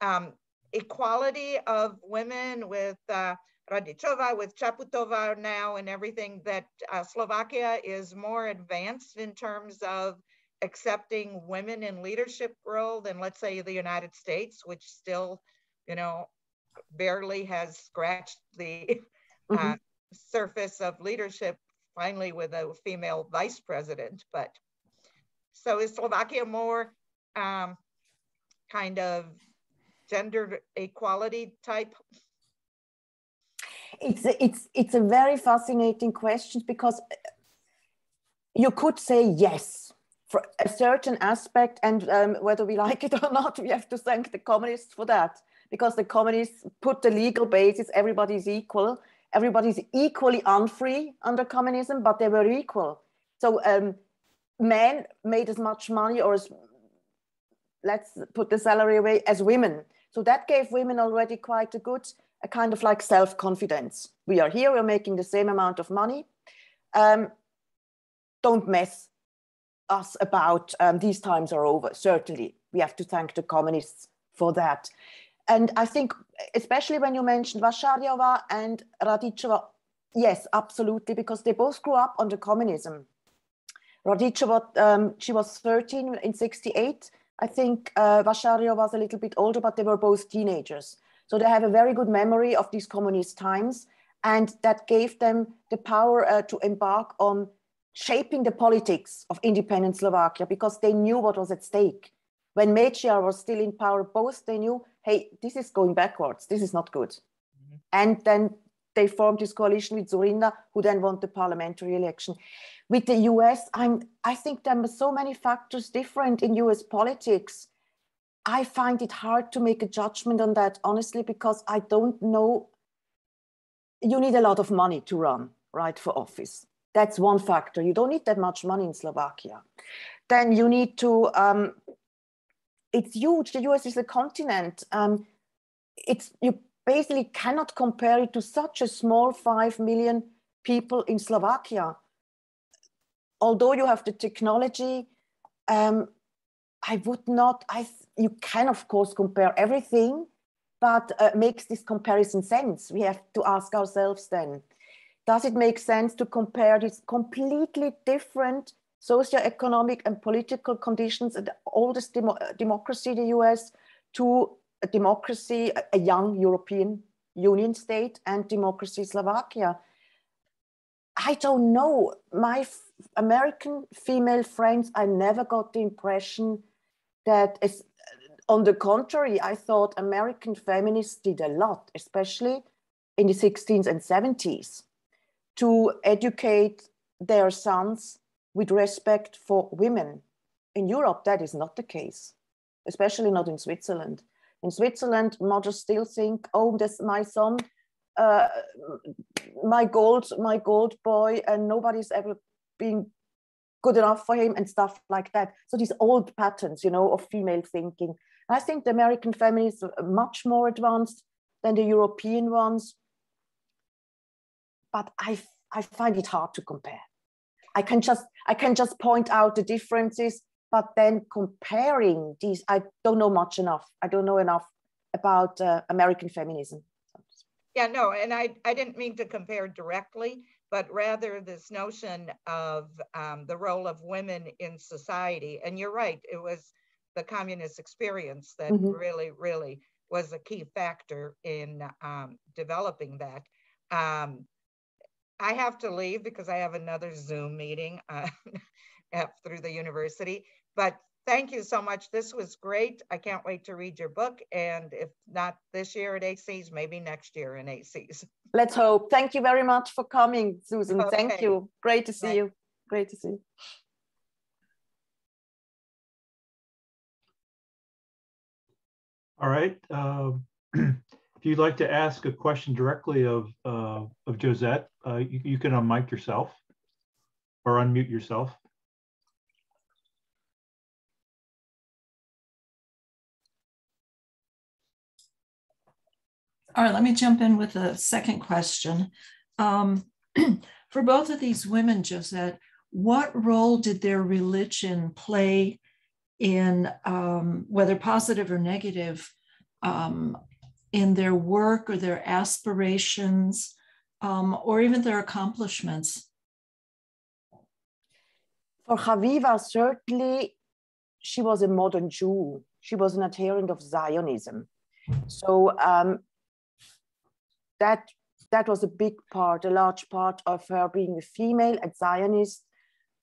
um, equality of women with uh, Radičová with Čaputová now and everything that uh, Slovakia is more advanced in terms of accepting women in leadership role than let's say the United States, which still, you know, barely has scratched the <laughs> uh, mm-hmm. surface of leadership finally with a female vice president. But so is Slovakia more um, kind of gender equality type it's a, it's it's a very fascinating question because you could say yes for a certain aspect, and um, whether we <laughs> like it or not, we have to thank the communists for that because the communists put the legal basis. Everybody's equal. Everybody's equally unfree under communism, but they were equal. So um, men made as much money, or as let's put the salary away, as women. So that gave women already quite a good a kind of like self-confidence. We are here, we're making the same amount of money. Um, don't mess us about um, these times are over. Certainly, we have to thank the communists for that. And I think, especially when you mentioned Vášáryová and Radičová, yes, absolutely, because they both grew up under communism. Radičová, um, she was 13 in 68. I think uh, was a little bit older, but they were both teenagers. So they have a very good memory of these communist times, and that gave them the power uh, to embark on shaping the politics of independent Slovakia because they knew what was at stake. When Mečiar was still in power, both they knew, hey, this is going backwards. This is not good. Mm-hmm. And then they formed this coalition with Dzurinda, who then won the parliamentary election. With the US, I'm, I think there are so many factors different in US politics. I find it hard to make a judgment on that, honestly, because I don't know. You need a lot of money to run, right, for office. That's one factor. You don't need that much money in Slovakia. Then you need to, um, it's huge. The US is a continent. Um, it's you basically cannot compare it to such a small 5 million people in Slovakia. Although you have the technology, um, I would not, I, you can of course compare everything, but uh, makes this comparison sense? We have to ask ourselves then, does it make sense to compare these completely different socioeconomic and political conditions and the oldest demo democracy, the US, to a democracy, a young European Union state, and democracy Slovakia. I don't know. My American female friends, I never got the impression that, on the contrary, I thought American feminists did a lot, especially in the 60s and 70s, to educate their sons with respect for women. In Europe, that is not the case, especially not in Switzerland. In Switzerland, mothers still think, oh, this my son, uh, my gold, my gold boy, and nobody's ever been good enough for him and stuff like that. So these old patterns, you know, of female thinking. I think the American feminists are much more advanced than the European ones. But I, I find it hard to compare. I can just I can just point out the differences but then comparing these, I don't know much enough. I don't know enough about uh, American feminism. Yeah, no, and I, I didn't mean to compare directly, but rather this notion of um, the role of women in society. And you're right, it was the communist experience that mm-hmm. really, really was a key factor in um, developing that. Um, I have to leave because I have another Zoom meeting uh, <laughs> through the university. But thank you so much. This was great. I can't wait to read your book. And if not this year at ACs, maybe next year in ACs. Let's hope. Thank you very much for coming, Susan. Okay. Thank you. Great to see you. Great to see you. All right. Uh, <clears throat> if you'd like to ask a question directly of, uh, of Josette, uh, you, you can unmic yourself or unmute yourself. All right, let me jump in with a second question. Um, <clears throat> for both of these women, Josette, what role did their religion play in, um, whether positive or negative, um, in their work or their aspirations, um, or even their accomplishments? For Chaviva, certainly she was a modern Jew. She was an adherent of Zionism. So um, that that was a big part, a large part of her being a female, a Zionist,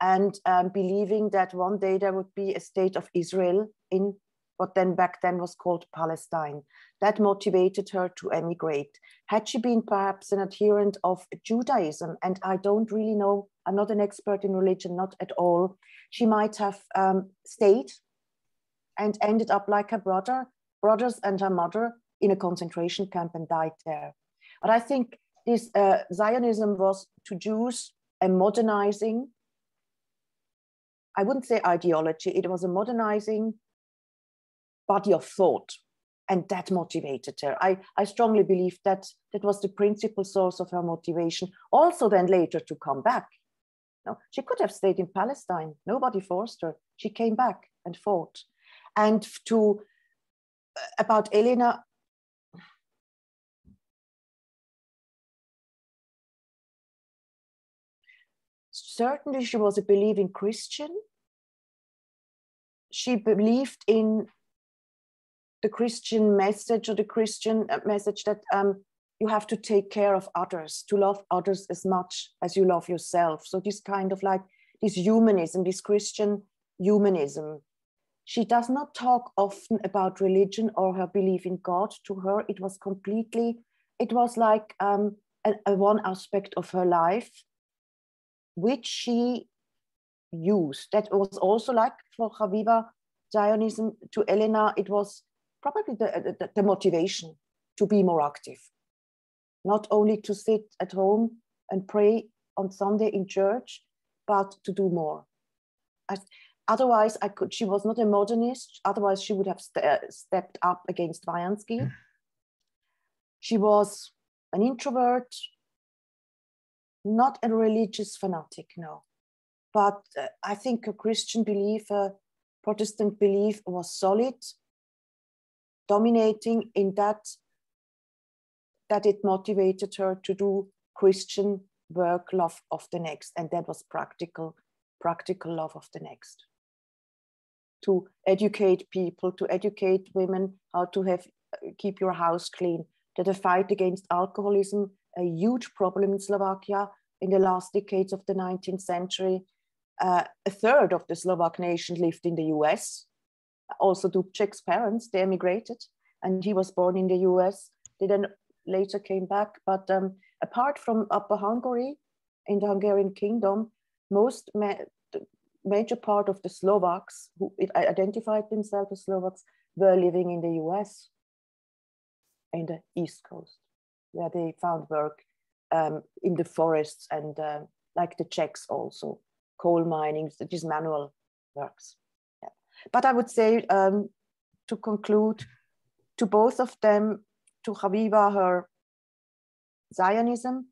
and um, believing that one day there would be a state of Israel in what then back then was called Palestine. That motivated her to emigrate. Had she been perhaps an adherent of Judaism, and I don't really know, I'm not an expert in religion, not at all, she might have um, stayed and ended up like her brother, brothers and her mother in a concentration camp and died there. But I think this uh, Zionism was to Jews a modernizing, I wouldn't say ideology, it was a modernizing body of thought. And that motivated her. I, I strongly believe that that was the principal source of her motivation. Also, then later to come back. No, she could have stayed in Palestine. Nobody forced her. She came back and fought. And to uh, about Elena, certainly she was a believing Christian. She believed in the Christian message or the Christian uh, message that um, you have to take care of others, to love others as much as you love yourself. So this kind of like this humanism, this Christian humanism. She does not talk often about religion or her belief in God. To her, it was completely, it was like um, a, a one aspect of her life, which she used. That was also like for Chaviva Zionism to Elena, it was probably the, the, the motivation to be more active, not only to sit at home and pray on Sunday in church, but to do more. I, otherwise, I could. She was not a modernist. Otherwise, she would have st stepped up against Vajanský. Mm. She was an introvert, not a religious fanatic, no. But uh, I think a Christian belief, a Protestant belief was solid, dominating in that that it motivated her to do Christian work, love of the next, and that was practical, practical love of the next. To educate people, to educate women how to have keep your house clean. That the fight against alcoholism, a huge problem in Slovakia in the last decades of the 19th century. Uh, a third of the Slovak nation lived in the US. Also, Dubček's parents, they emigrated, and he was born in the US. They then later came back. But um, apart from Upper Hungary, in the Hungarian kingdom, most ma major part of the Slovaks who identified themselves as Slovaks were living in the US, in the East Coast, where they found work um, in the forests and uh, like the Czechs also, coal mining, these manual works. Yeah. But I would say um, to conclude, to both of them, to Chaviva, her Zionism,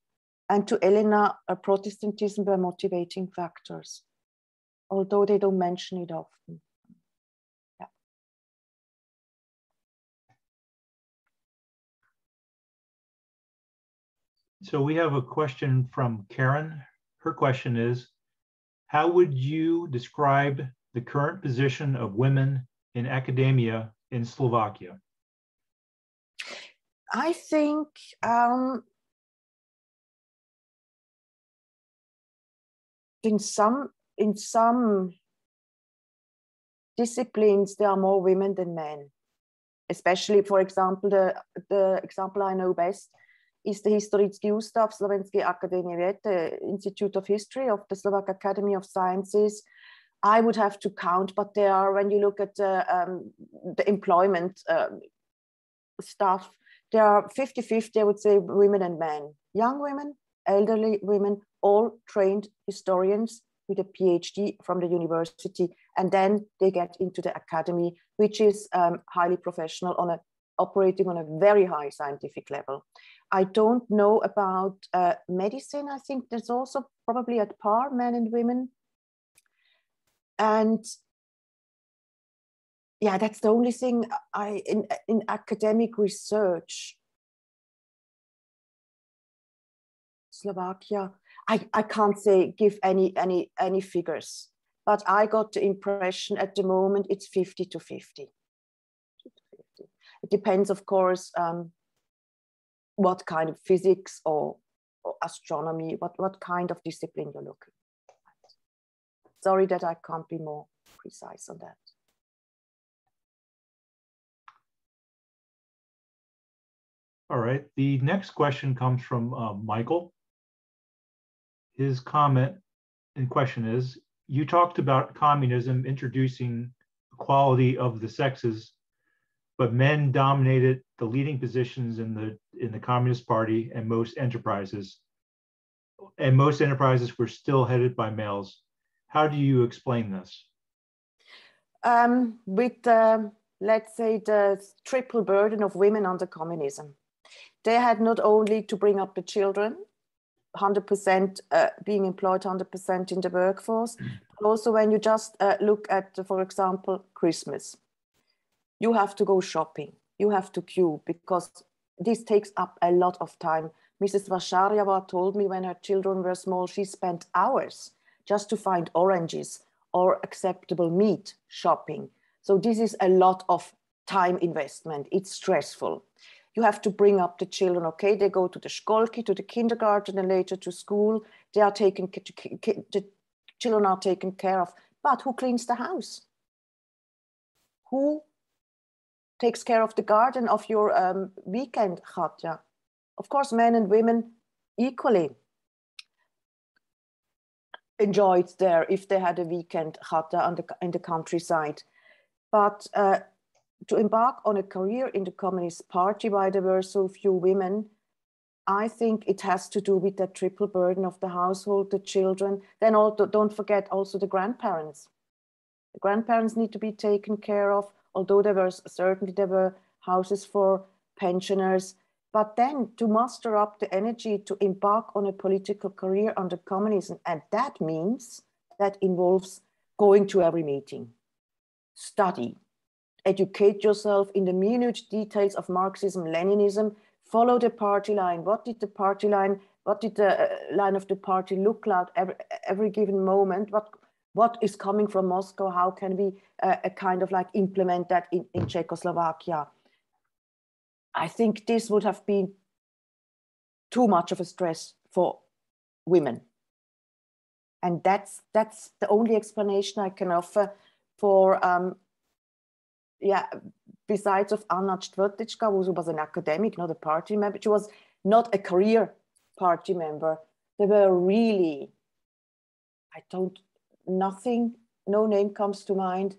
and to Elena, her Protestantism were motivating factors, although they don't mention it often. So we have a question from Karen. Her question is, how would you describe the current position of women in academia in Slovakia? I think um, in some in some disciplines there are more women than men especially for example the the example i know best is the Historický ústav Slovenskej akadémie vied, the Institute of History of the Slovak Academy of Sciences. I would have to count, but there are, when you look at uh, um, the employment uh, stuff, there are 50-50, I would say, women and men. Young women, elderly women, all trained historians with a PhD from the university, and then they get into the academy, which is um, highly professional on a operating on a very high scientific level. I don't know about uh, medicine. I think there's also probably at par men and women. And yeah, that's the only thing I in in academic research. Slovakia, I, I can't say give any any any figures, but I got the impression at the moment it's 50 to 50. It depends, of course, um, what kind of physics or, or astronomy, what, what kind of discipline you're looking at. Sorry that I can't be more precise on that. All right, the next question comes from uh, Michael. His comment and question is, you talked about communism introducing equality of the sexes, but men dominated the leading positions in the in the Communist Party and most enterprises. And most enterprises were still headed by males. How do you explain this? Um, with, uh, let's say, the triple burden of women under communism they had not only to bring up the children 100% uh, being employed 100% in the workforce but also when you just uh, look at for example christmas you have to go shopping you have to queue because this takes up a lot of time mrs Vášáryová told me when her children were small she spent hours just to find oranges or acceptable meat shopping so this is a lot of time investment it's stressful you have to bring up the children. Okay, they go to the Školky, to the kindergarten, and later to school. They are taken to children are taken care of. But who cleans the house? Who takes care of the garden of your um, weekend, chata? Of course, men and women equally enjoyed there if they had a weekend chata on the, in the countryside. But uh, to embark on a career in the Communist Party why there were so few women, I think it has to do with that triple burden of the household, the children. Then also, don't forget also the grandparents. The grandparents need to be taken care of, although there were certainly there were houses for pensioners. But then to muster up the energy to embark on a political career under communism, and that means that involves going to every meeting, study, educate yourself in the minute details of Marxism, Leninism, follow the party line. What did the party line, what did the uh, line of the party look like every, every given moment? What, what is coming from Moscow? How can we uh, kind of like implement that in, in Czechoslovakia? I think this would have been too much of a stress for women. And that's, that's the only explanation I can offer for um, yeah, besides of Anna Štvrtecká, who was an academic, not a party member, she was not a career party member. They were really, I don't, nothing, no name comes to mind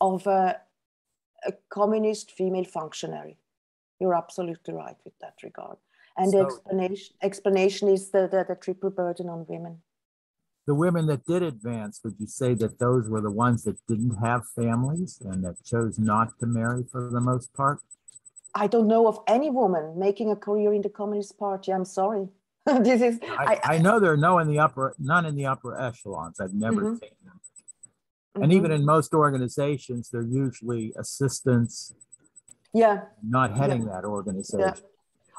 of a, a communist female functionary. You're absolutely right with that regard. And so, the explanation, explanation is the, the, the triple burden on women the women that did advance, would you say that those were the ones that didn't have families and that chose not to marry for the most part? I don't know of any woman making a career in the Communist Party. I'm sorry. <laughs> this is I, I, I, know there are no in the upper none in the upper echelons. I've never mm-hmm. seen them. And mm-hmm. even in most organizations, they're usually assistants. Yeah. Not heading yeah. that organization. Yeah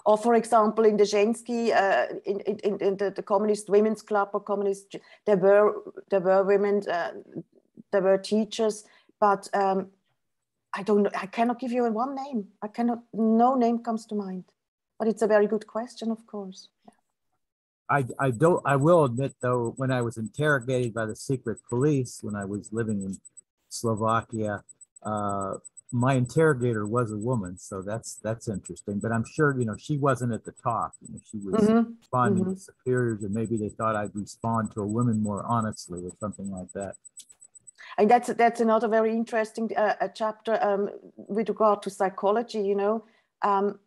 or for example in the Zhensky, uh, in, in, in the, the, communist women's club or communist there were there were women uh, there were teachers but um, i don't know i cannot give you one name i cannot no name comes to mind but it's a very good question of course I, I don't I will admit though when I was interrogated by the secret police when I was living in Slovakia uh, my interrogator was a woman, so that's that's interesting. But I'm sure you know she wasn't at the top. You know, she was mm-hmm. responding mm-hmm. to superiors, and maybe they thought I'd respond to a woman more honestly or something like that. And that's that's another very interesting uh, chapter um, with regard to psychology. You know, um,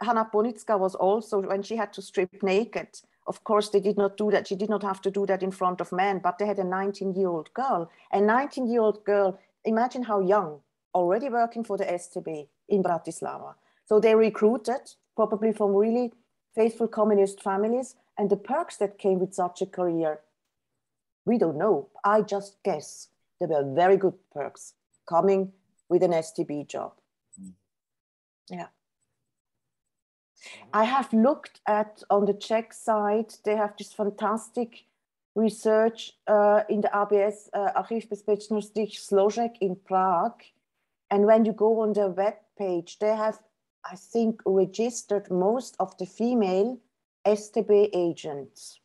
Hana Ponická was also when she had to strip naked. Of course, they did not do that. She did not have to do that in front of men, but they had a 19-year-old girl. A 19-year-old girl. Imagine how young already working for the STB in Bratislava. So they recruited probably from really faithful communist families and the perks that came with such a career. We don't know. I just guess there were very good perks coming with an STB job. Mm. Yeah. I have looked at on the Czech side, they have this fantastic research uh, in the ABS uh, Archiv Složek in Prague and when you go on their web page, they have, I think, registered most of the female STB agents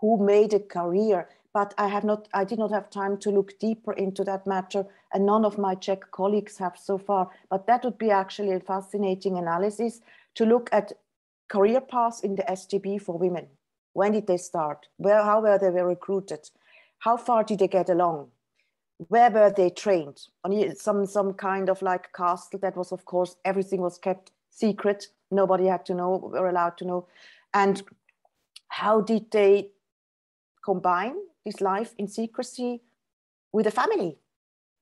who made a career. But I have not, I did not have time to look deeper into that matter, and none of my Czech colleagues have so far. But that would be actually a fascinating analysis to look at career paths in the STB for women. When did they start? Where, how were they recruited? How far did they get along? where were they trained on some some kind of like castle that was of course everything was kept secret nobody had to know were allowed to know and how did they combine this life in secrecy with a family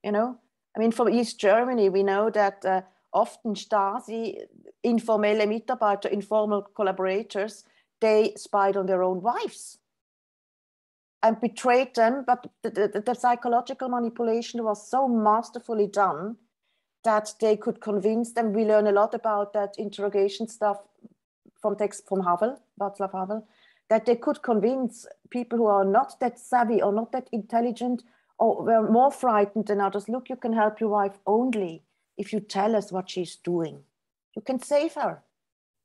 you know i mean from east germany we know that uh, often stasi informelle mitarbeiter informal collaborators they spied on their own wives and betrayed them. But the, the, the, psychological manipulation was so masterfully done that they could convince them. We learn a lot about that interrogation stuff from text from Havel, Václav Havel, that they could convince people who are not that savvy or not that intelligent or were more frightened than others. Look, you can help your wife only if you tell us what she's doing. You can save her.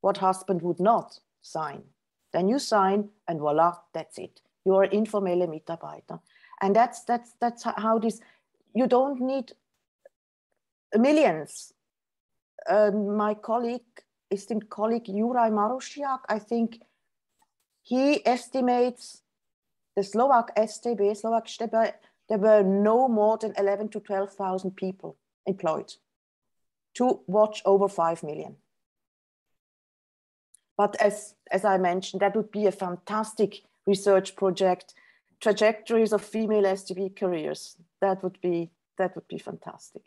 What husband would not sign? Then you sign, and voila, that's it. You are informelle Mitarbeiter. And that's that's that's how this. You don't need millions. Uh, my colleague, esteemed colleague Juraj Marušiak, I think he estimates the Slovak STB, Slovak STB, there were no more than 11 to 12,000 people employed to watch over 5 million. But as, as I mentioned, that would be a fantastic research project, trajectories of female STB careers. That would be, that would be fantastic.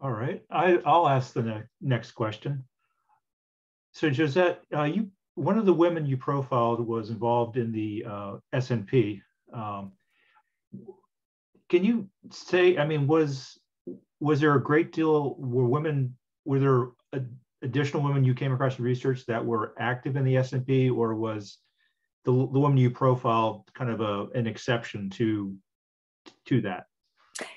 All right, I, I'll ask the ne next question. So Josette, uh, you one of the women you profiled was involved in the uh, SNP. Um, can you say, I mean, was was there a great deal, were women, were there a, additional women you came across in research that were active in the SNP or was the, the woman you profiled kind of a, an exception to, to that?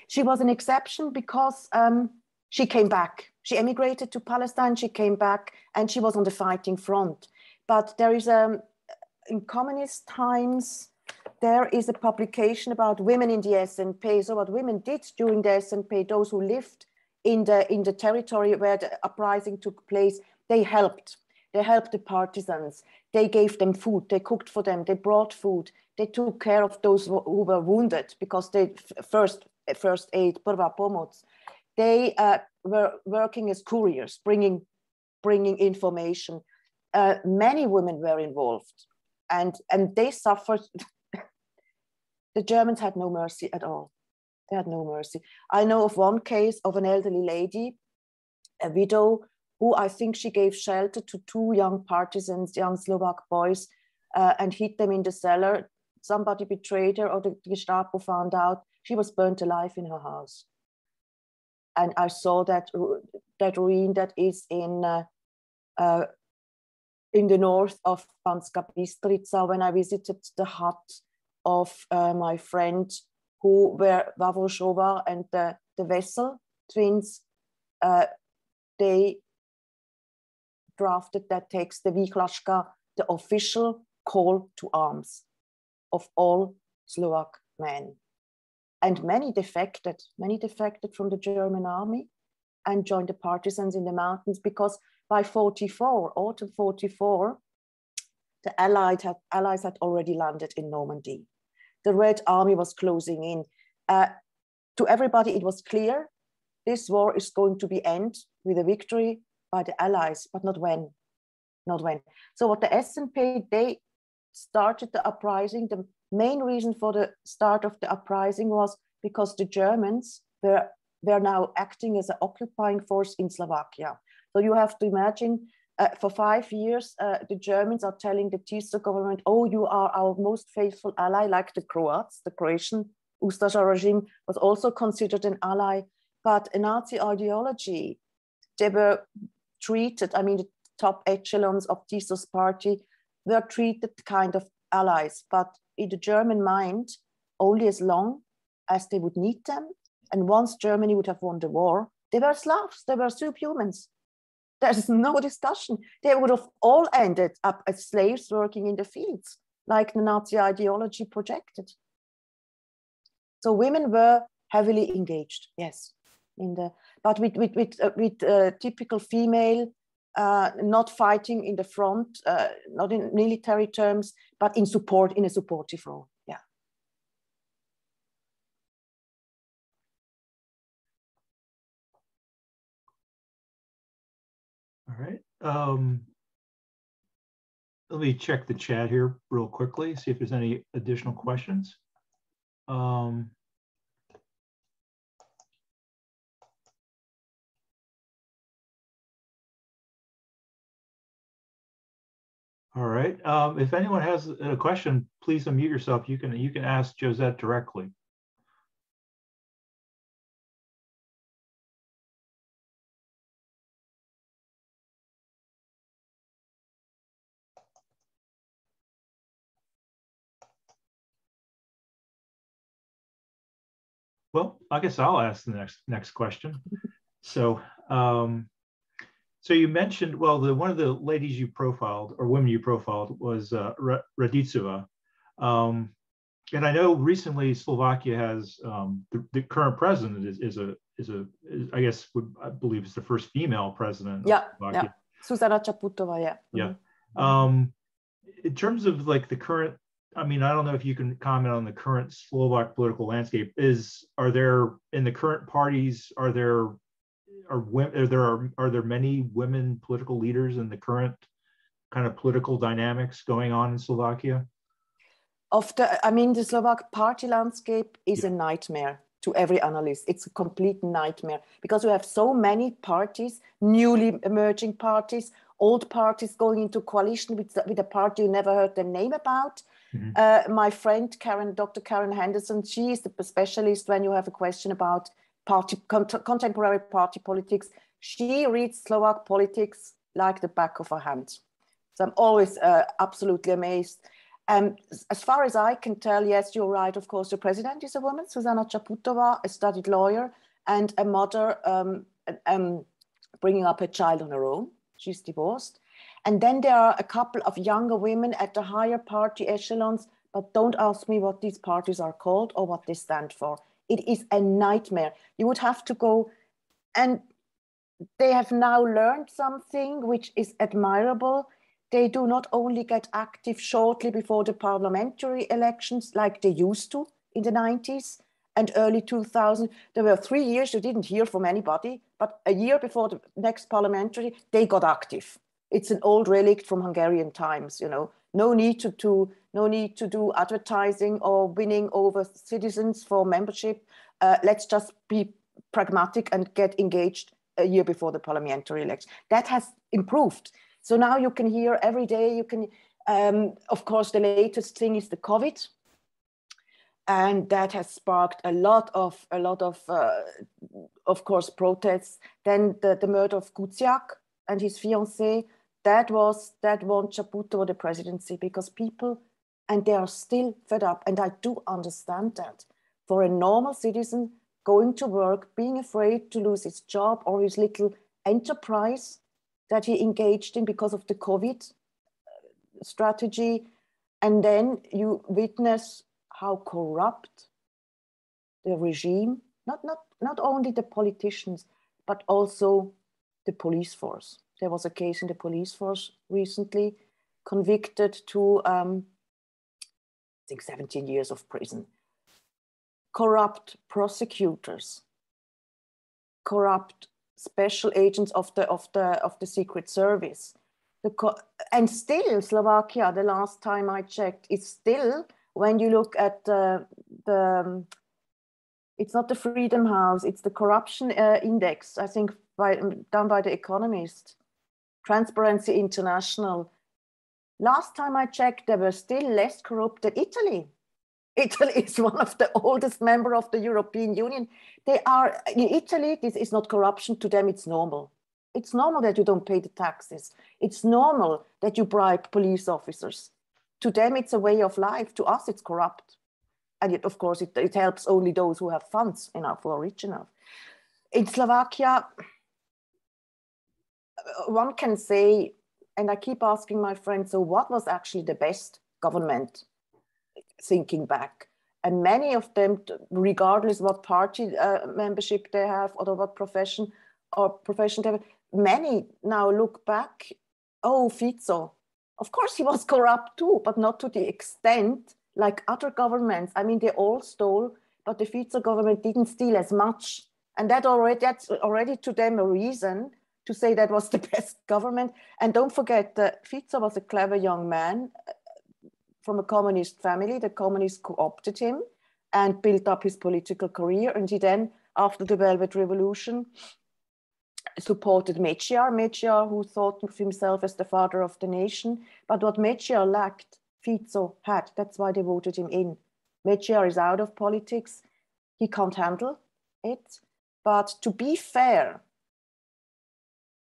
She was an exception because um, she came back. She emigrated to Palestine, she came back and she was on the fighting front. But there is a, um, in communist times, there is a publication about women in the SNP. So what women did during the SNP, those who lived in the, in the territory where the uprising took place, they helped. They helped the partisans. They gave them food. They cooked for them. They brought food. They took care of those who were wounded because they first first aid, prva pomoc. They uh, were working as couriers, bringing bringing information. Uh, many women were involved, and and they suffered <laughs> the Germans had no mercy at all. They had no mercy. I know of one case of an elderly lady, a widow, who I think she gave shelter to two young partisans, young Slovak boys, uh, and hid them in the cellar. Somebody betrayed her, or the Gestapo found out. She was burnt alive in her house. And I saw that that ruin that is in uh, uh, in the north of Banská Bystrica when I visited the hut of uh, my friend who were Vavroshova and the, the vessel twins. Uh, they drafted that text, the Vyhláška, the official call to arms of all Slovak men. And many defected, many defected from the German army and joined the partisans in the mountains because by 44, autumn 44, the Allied had, Allies had already landed in Normandy the Red Army was closing in. Uh, to everybody, it was clear this war is going to be end with a victory by the Allies, but not when, not when. So what the SNP, they started the uprising. The main reason for the start of the uprising was because the Germans were, were now acting as an occupying force in Slovakia. So you have to imagine uh, for five years, uh, the Germans are telling the Tiso government, oh, you are our most faithful ally, like the Croats, the Croatian Ustasha regime was also considered an ally. But in Nazi ideology, they were treated, I mean, the top echelons of Tiso's party were treated kind of allies, but in the German mind, only as long as they would need them. And once Germany would have won the war, they were Slavs, they were subhumans there's no discussion. They would have all ended up as slaves working in the fields, like the Nazi ideology projected. So women were heavily engaged, yes, in the but with with with, uh, with uh, typical female, uh, not fighting in the front, uh, not in military terms, but in support in a supportive role. Right. Um, let me check the chat here real quickly, see if there's any additional questions. Um, all right. Um, if anyone has a question, please unmute yourself. You can you can ask Josette directly. Well, I guess I'll ask the next next question. So, um, So you mentioned, well, the one of the ladies you profiled or women you profiled was uh, Radičová. Um, and I know recently Slovakia has um, the, the, current president is, is a is a is, I guess would I believe is the first female president. Yeah, yeah. Zuzana Čaputová. Yeah. Yeah. Mm-hmm. Um, in terms of like the current, I mean, I don't know if you can comment on the current Slovak political landscape. Is are there in the current parties are there are women are there are, are there many women political leaders in the current kind of political dynamics going on in Slovakia? Of the, I mean, the Slovak party landscape is yeah. a nightmare to every analyst. It's a complete nightmare because we have so many parties, newly emerging parties, old parties going into coalition with, with a party you never heard the name about. Mm-hmm. Uh, my friend Karen, Dr. Karen Henderson, she is the specialist when you have a question about party contemporary party politics. She reads Slovak politics like the back of her hand. So I'm always uh, absolutely amazed. And as far as I can tell, yes, you're right. Of course, the president is a woman, Zuzana Čaputová, a studied lawyer and a mother um, um, bringing up a child on her own. She's divorced. And then there are a couple of younger women at the higher party echelons, but don't ask me what these parties are called or what they stand for. It is a nightmare. You would have to go and they have now learned something which is admirable they do not only get active shortly before the parliamentary elections like they used to in the 90s and early 2000. There were three years you didn't hear from anybody, but a year before the next parliamentary, they got active. It's an old relic from Hungarian times, you know. No need to, to no need to do advertising or winning over citizens for membership. Uh, let's just be pragmatic and get engaged a year before the parliamentary election. That has improved. So now you can hear every day, you can, um, of course, the latest thing is the COVID. And that has sparked a lot of, a lot of, uh, of course, protests. Then the, the murder of Kuciak and his fiancée, that was, that won Čaputová the presidency because people, and they are still fed up. And I do understand that. For a normal citizen going to work, being afraid to lose his job or his little enterprise, that he engaged in because of the COVID uh, strategy. And then you witness how corrupt the regime, not, not, not only the politicians, but also the police force. There was a case in the police force recently convicted to, um, I think, 17 years of prison. Corrupt prosecutors, corrupt special agents of the of the of the secret service. The and still slovakia the last time i checked is still when you look at the the it's not the freedom house it's the corruption uh, index i think by done by the economist transparency international last time i checked there were still less corrupt than italy <laughs> Italy is one of the oldest member of the European Union. They are in Italy. This is not corruption to them. It's normal. It's normal that you don't pay the taxes. It's normal that you bribe police officers. To them, it's a way of life. To us, it's corrupt. And yet, of course, it, it helps only those who have funds enough or rich enough. In Slovakia, one can say, and I keep asking my friends, so what was actually the best government thinking back. And many of them, regardless what party uh, membership they have or what profession or profession they have, many now look back, oh, Fico, of course he was <laughs> corrupt too, but not to the extent like other governments. I mean, they all stole, but the Fico government didn't steal as much. And that already, that's already to them a reason to say that was the <laughs> best government. And don't forget that Fico was a clever young man, uh, from a communist family. The communists co-opted him and built up his political career. And he then, after the Velvet Revolution, supported Mečiar, Mečiar who thought of himself as the father of the nation. But what Mečiar lacked, Fico had. That's why they voted him in. Mečiar is out of politics. He can't handle it. But to be fair,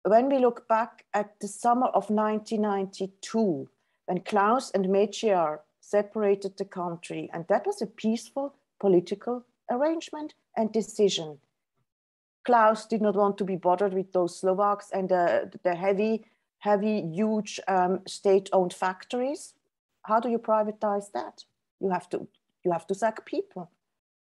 when we look back at the summer of 1992, when Klaus and Mečiar separated the country. And that was a peaceful political arrangement and decision. Klaus did not want to be bothered with those Slovaks and uh, the heavy, heavy, huge um, state-owned factories. How do you privatize that? You have to, you have to sack people,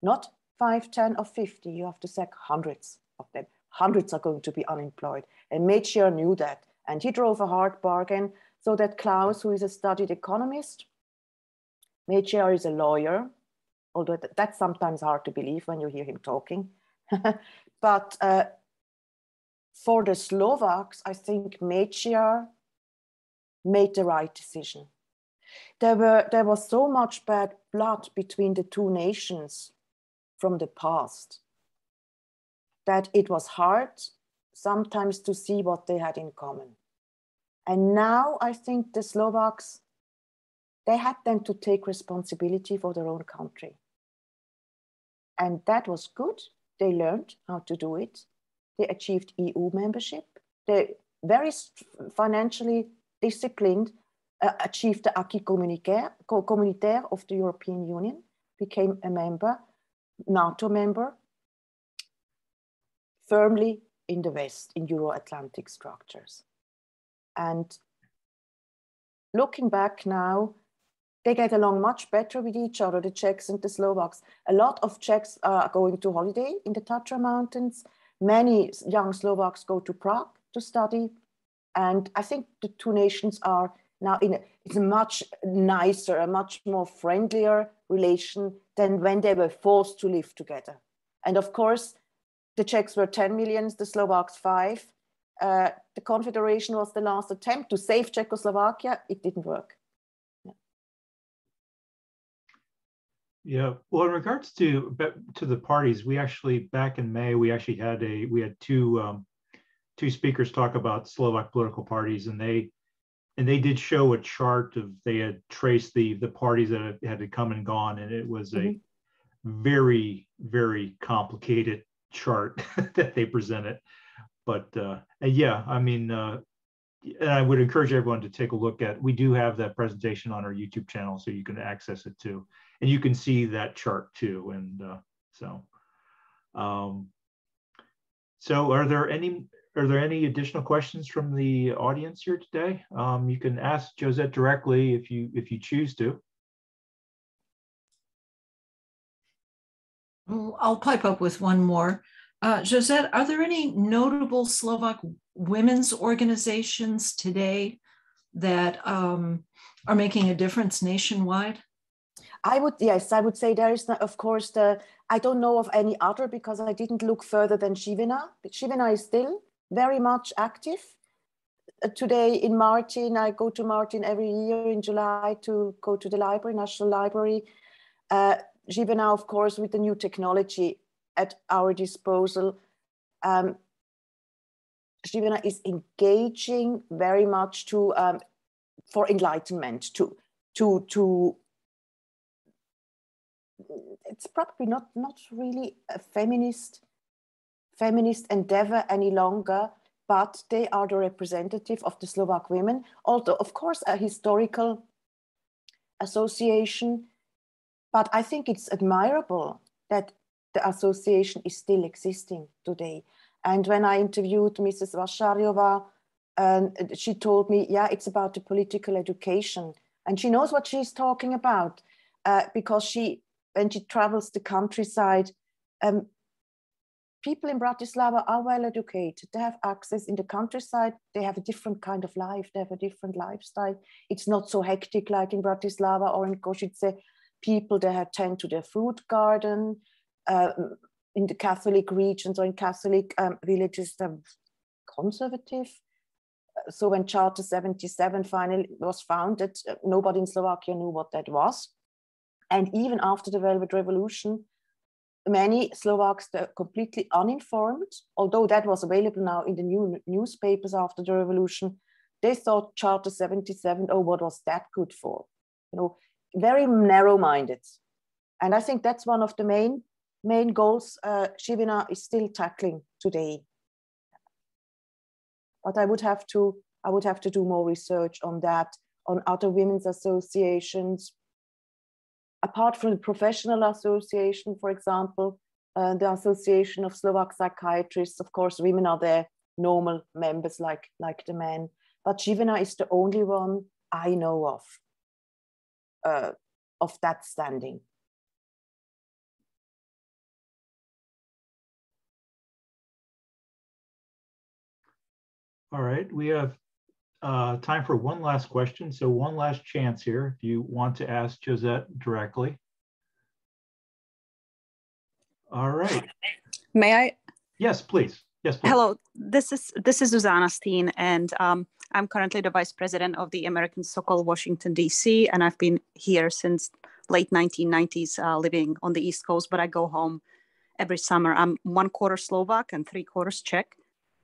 not five, 10 or 50. You have to sack hundreds of them. Hundreds are going to be unemployed. And Mečiar knew that. And he drove a hard bargain so that Klaus, who is a studied economist, Mečiar is a lawyer, although that's sometimes hard to believe when you hear him talking. <laughs> but uh, for the Slovaks, I think Mečiar made the right decision. There, were, there was so much bad blood between the two nations from the past that it was hard sometimes to see what they had in common. And now I think the Slovaks, they had then to take responsibility for their own country. And that was good. They learned how to do it. They achieved EU membership. They very financially disciplined, uh, achieved the acquis communautaire of the European Union, became a member, NATO member, firmly in the West, in Euro-Atlantic structures. And looking back now, they get along much better with each other, the Czechs and the Slovaks. A lot of Czechs are going to holiday in the Tatra Mountains. Many young Slovaks go to Prague to study. And I think the two nations are now in a, it's a much nicer, a much more friendlier relation than when they were forced to live together. And of course, the Czechs were 10 millions, the Slovaks five. Uh, the Confederation was the last attempt to save Czechoslovakia. It didn't work. Yeah. yeah. Well, in regards to to the parties, we actually back in May we actually had a we had two um, two speakers talk about Slovak political parties, and they and they did show a chart of they had traced the the parties that had come and gone, and it was mm -hmm. a mm-hmm. very very complicated chart <laughs> that they presented. But uh, yeah, I mean, uh, and I would encourage everyone to take a look at. We do have that presentation on our YouTube channel, so you can access it too, and you can see that chart too. And uh, so, um, so are there any are there any additional questions from the audience here today? Um, you can ask Josette directly if you if you choose to. I'll pipe up with one more. Uh, Josette, are there any notable Slovak women's organizations today that um, are making a difference nationwide? I would, yes, I would say there is, of course, the, I don't know of any other because I didn't look further than Živena. But Živena is still very much active. Uh, today in Martin, I go to Martin every year in July to go to the library, National Library. Uh, Živena, of course, with the new technology at our disposal, um, is engaging very much to um, for enlightenment, to to to. It's probably not not really a feminist feminist endeavor any longer, but they are the representative of the Slovak women. Although, of course, a historical association but I think it's admirable that the association is still existing today. And when I interviewed Mrs. Vášáryová, um, she told me, yeah, it's about the political education. And she knows what she's talking about uh, because she, when she travels the countryside, um, people in Bratislava are well educated. They have access in the countryside. They have a different kind of life. They have a different lifestyle. It's not so hectic like in Bratislava or in Košice people that attend to their fruit garden. Uh, in the Catholic regions or in Catholic um, villages, they're conservative. So when Charter 77 finally was founded, uh, nobody in Slovakia knew what that was. And even after the Velvet Revolution, many Slovaks were completely uninformed, although that was available now in the new newspapers after the revolution. They thought Charter 77, oh, what was that good for? You know, very narrow-minded. And I think that's one of the main main goals uh, Živena is still tackling today. But I would have to I would have to do more research on that, on other women's associations. Apart from the professional association, for example, uh, the Association of Slovak Psychiatrists. Of course, women are their normal members like, like the men, but Živena is the only one I know of, uh, of that standing. All right, we have uh, time for one last question. So one last chance here if you want to ask Josette directly. All right. May I? Yes, please. Yes, please. Hello, this is this is Zuzana Steen, and um, I'm currently the vice president of the American Sokol Washington D.C. and I've been here since late 1990s, uh, living on the East Coast. But I go home every summer. I'm one quarter Slovak and three quarters Czech,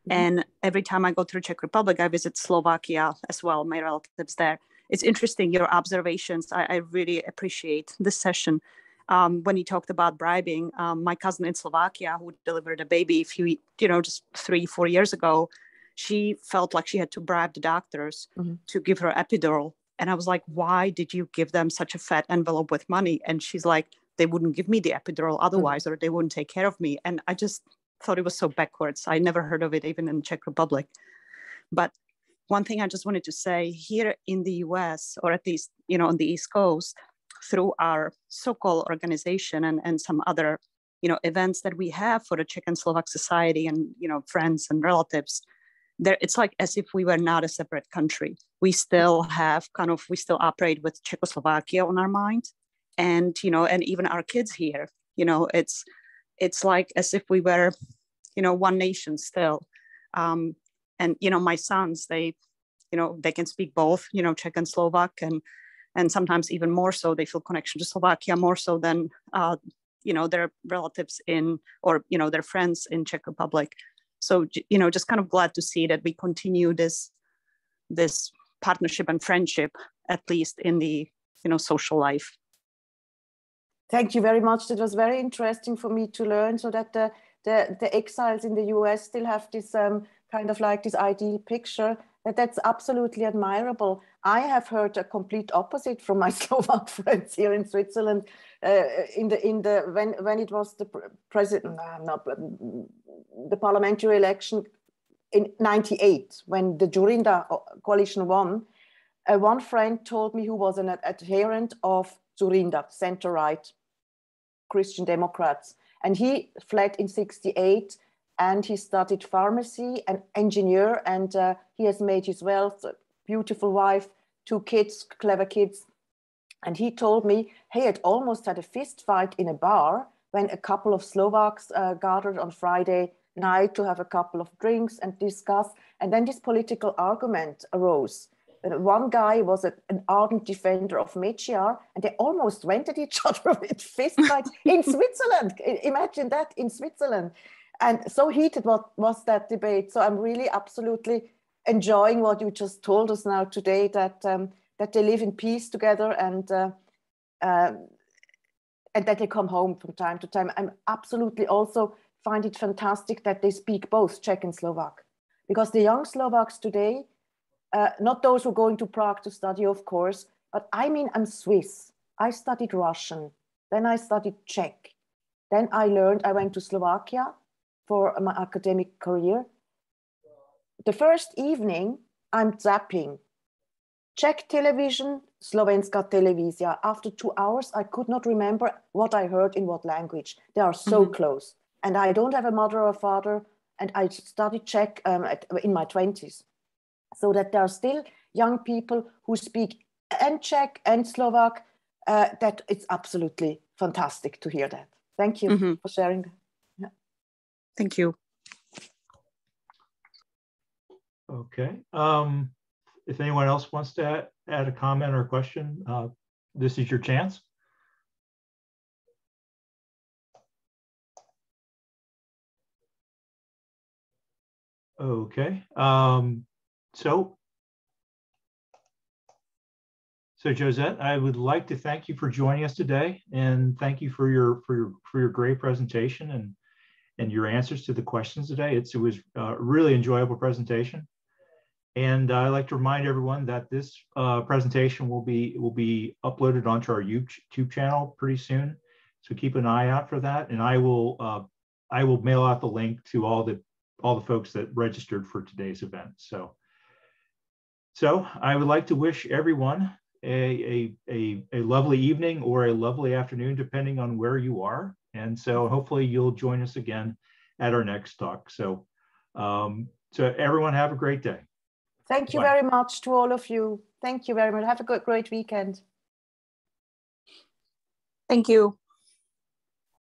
mm-hmm. and every time I go to the Czech Republic, I visit Slovakia as well. My relatives there. It's interesting your observations. I, I really appreciate this session um, when he talked about bribing, um, my cousin in Slovakia who delivered a baby a few, you know, just three, four years ago, she felt like she had to bribe the doctors mm-hmm. to give her epidural. And I was like, why did you give them such a fat envelope with money? And she's like, they wouldn't give me the epidural mm-hmm. otherwise, mm-hmm. or they wouldn't take care of me. And I just thought it was so backwards. I never heard of it even in Czech Republic. But one thing I just wanted to say here in the US, or at least, you know, on the East Coast, through our Sokol organization and, and some other you know events that we have for the Czech and Slovak society and you know friends and relatives there it's like as if we were not a separate country. We still have kind of we still operate with czechoslovakia on our mind and you know and even our kids here. You know it's it's like as if we were you know one nation still. Um, and you know my sons they you know they can speak both you know czech and slovak and and sometimes even more so they feel connection to slovakia more so than uh, you know their relatives in or you know their friends in czech republic. So you know just kind of glad to see that we continue this this partnership and friendship at least in the you know social life. Thank you very much. That was very interesting for me to learn so that the the, the exiles in the us still have this um, kind of like this ideal picture that that's absolutely admirable I have heard a complete opposite from my <laughs> Slovak friends here in Switzerland. Uh, in the in the when when it was the president, not um, the parliamentary election in '98 when the Dzurinda uh, coalition won. Uh, one friend told me who was an adherent of Dzurinda, center right Christian Democrats, and he fled in '68 and he studied pharmacy and engineer and uh, he has made his wealth beautiful wife, two kids, clever kids. And he told me he had almost had a fist fight in a bar when a couple of Slovaks uh, gathered on Friday night to have a couple of drinks and discuss. And then this political argument arose. one guy was a, an ardent defender of Mečiar, and they almost <laughs> went at each other with fist fights in <laughs> Switzerland. Imagine that in Switzerland. And so heated was, was that debate. So I'm really absolutely enjoying what you just told us now today that um, that they live in peace together and uh, uh, and that they come home from time to time. I'm absolutely also find it fantastic that they speak both Czech and Slovak because the young Slovaks today, uh, not those who are going to Prague to study, of course, but I mean, I'm Swiss. I studied Russian, then I studied Czech, then I learned. I went to Slovakia for my academic career the first evening, I'm zapping. Czech television, Slovenska televizia. After two hours, I could not remember what I heard in what language. They are so mm-hmm. close. And I don't have a mother or father, and I studied Czech um, at, in my 20s. So that there are still young people who speak and Czech and Slovak. Uh, that it's absolutely fantastic to hear that. Thank you mm-hmm. for sharing. Yeah. Thank you. Okay. Um, if anyone else wants to add, add a comment or a question, uh, this is your chance. Okay. Um, so, so Josette, I would like to thank you for joining us today, and thank you for your for your for your great presentation and and your answers to the questions today. It's, it was a really enjoyable presentation. And I'd like to remind everyone that this uh, presentation will be will be uploaded onto our YouTube channel pretty soon. So keep an eye out for that. And I will, uh, I will mail out the link to all the, all the folks that registered for today's event. So, so I would like to wish everyone a, a, a, a lovely evening or a lovely afternoon, depending on where you are. And so hopefully you'll join us again at our next talk. So, um, so everyone have a great day. Thank you Bye. very much to all of you. Thank you very much. Have a good, great weekend. Thank you.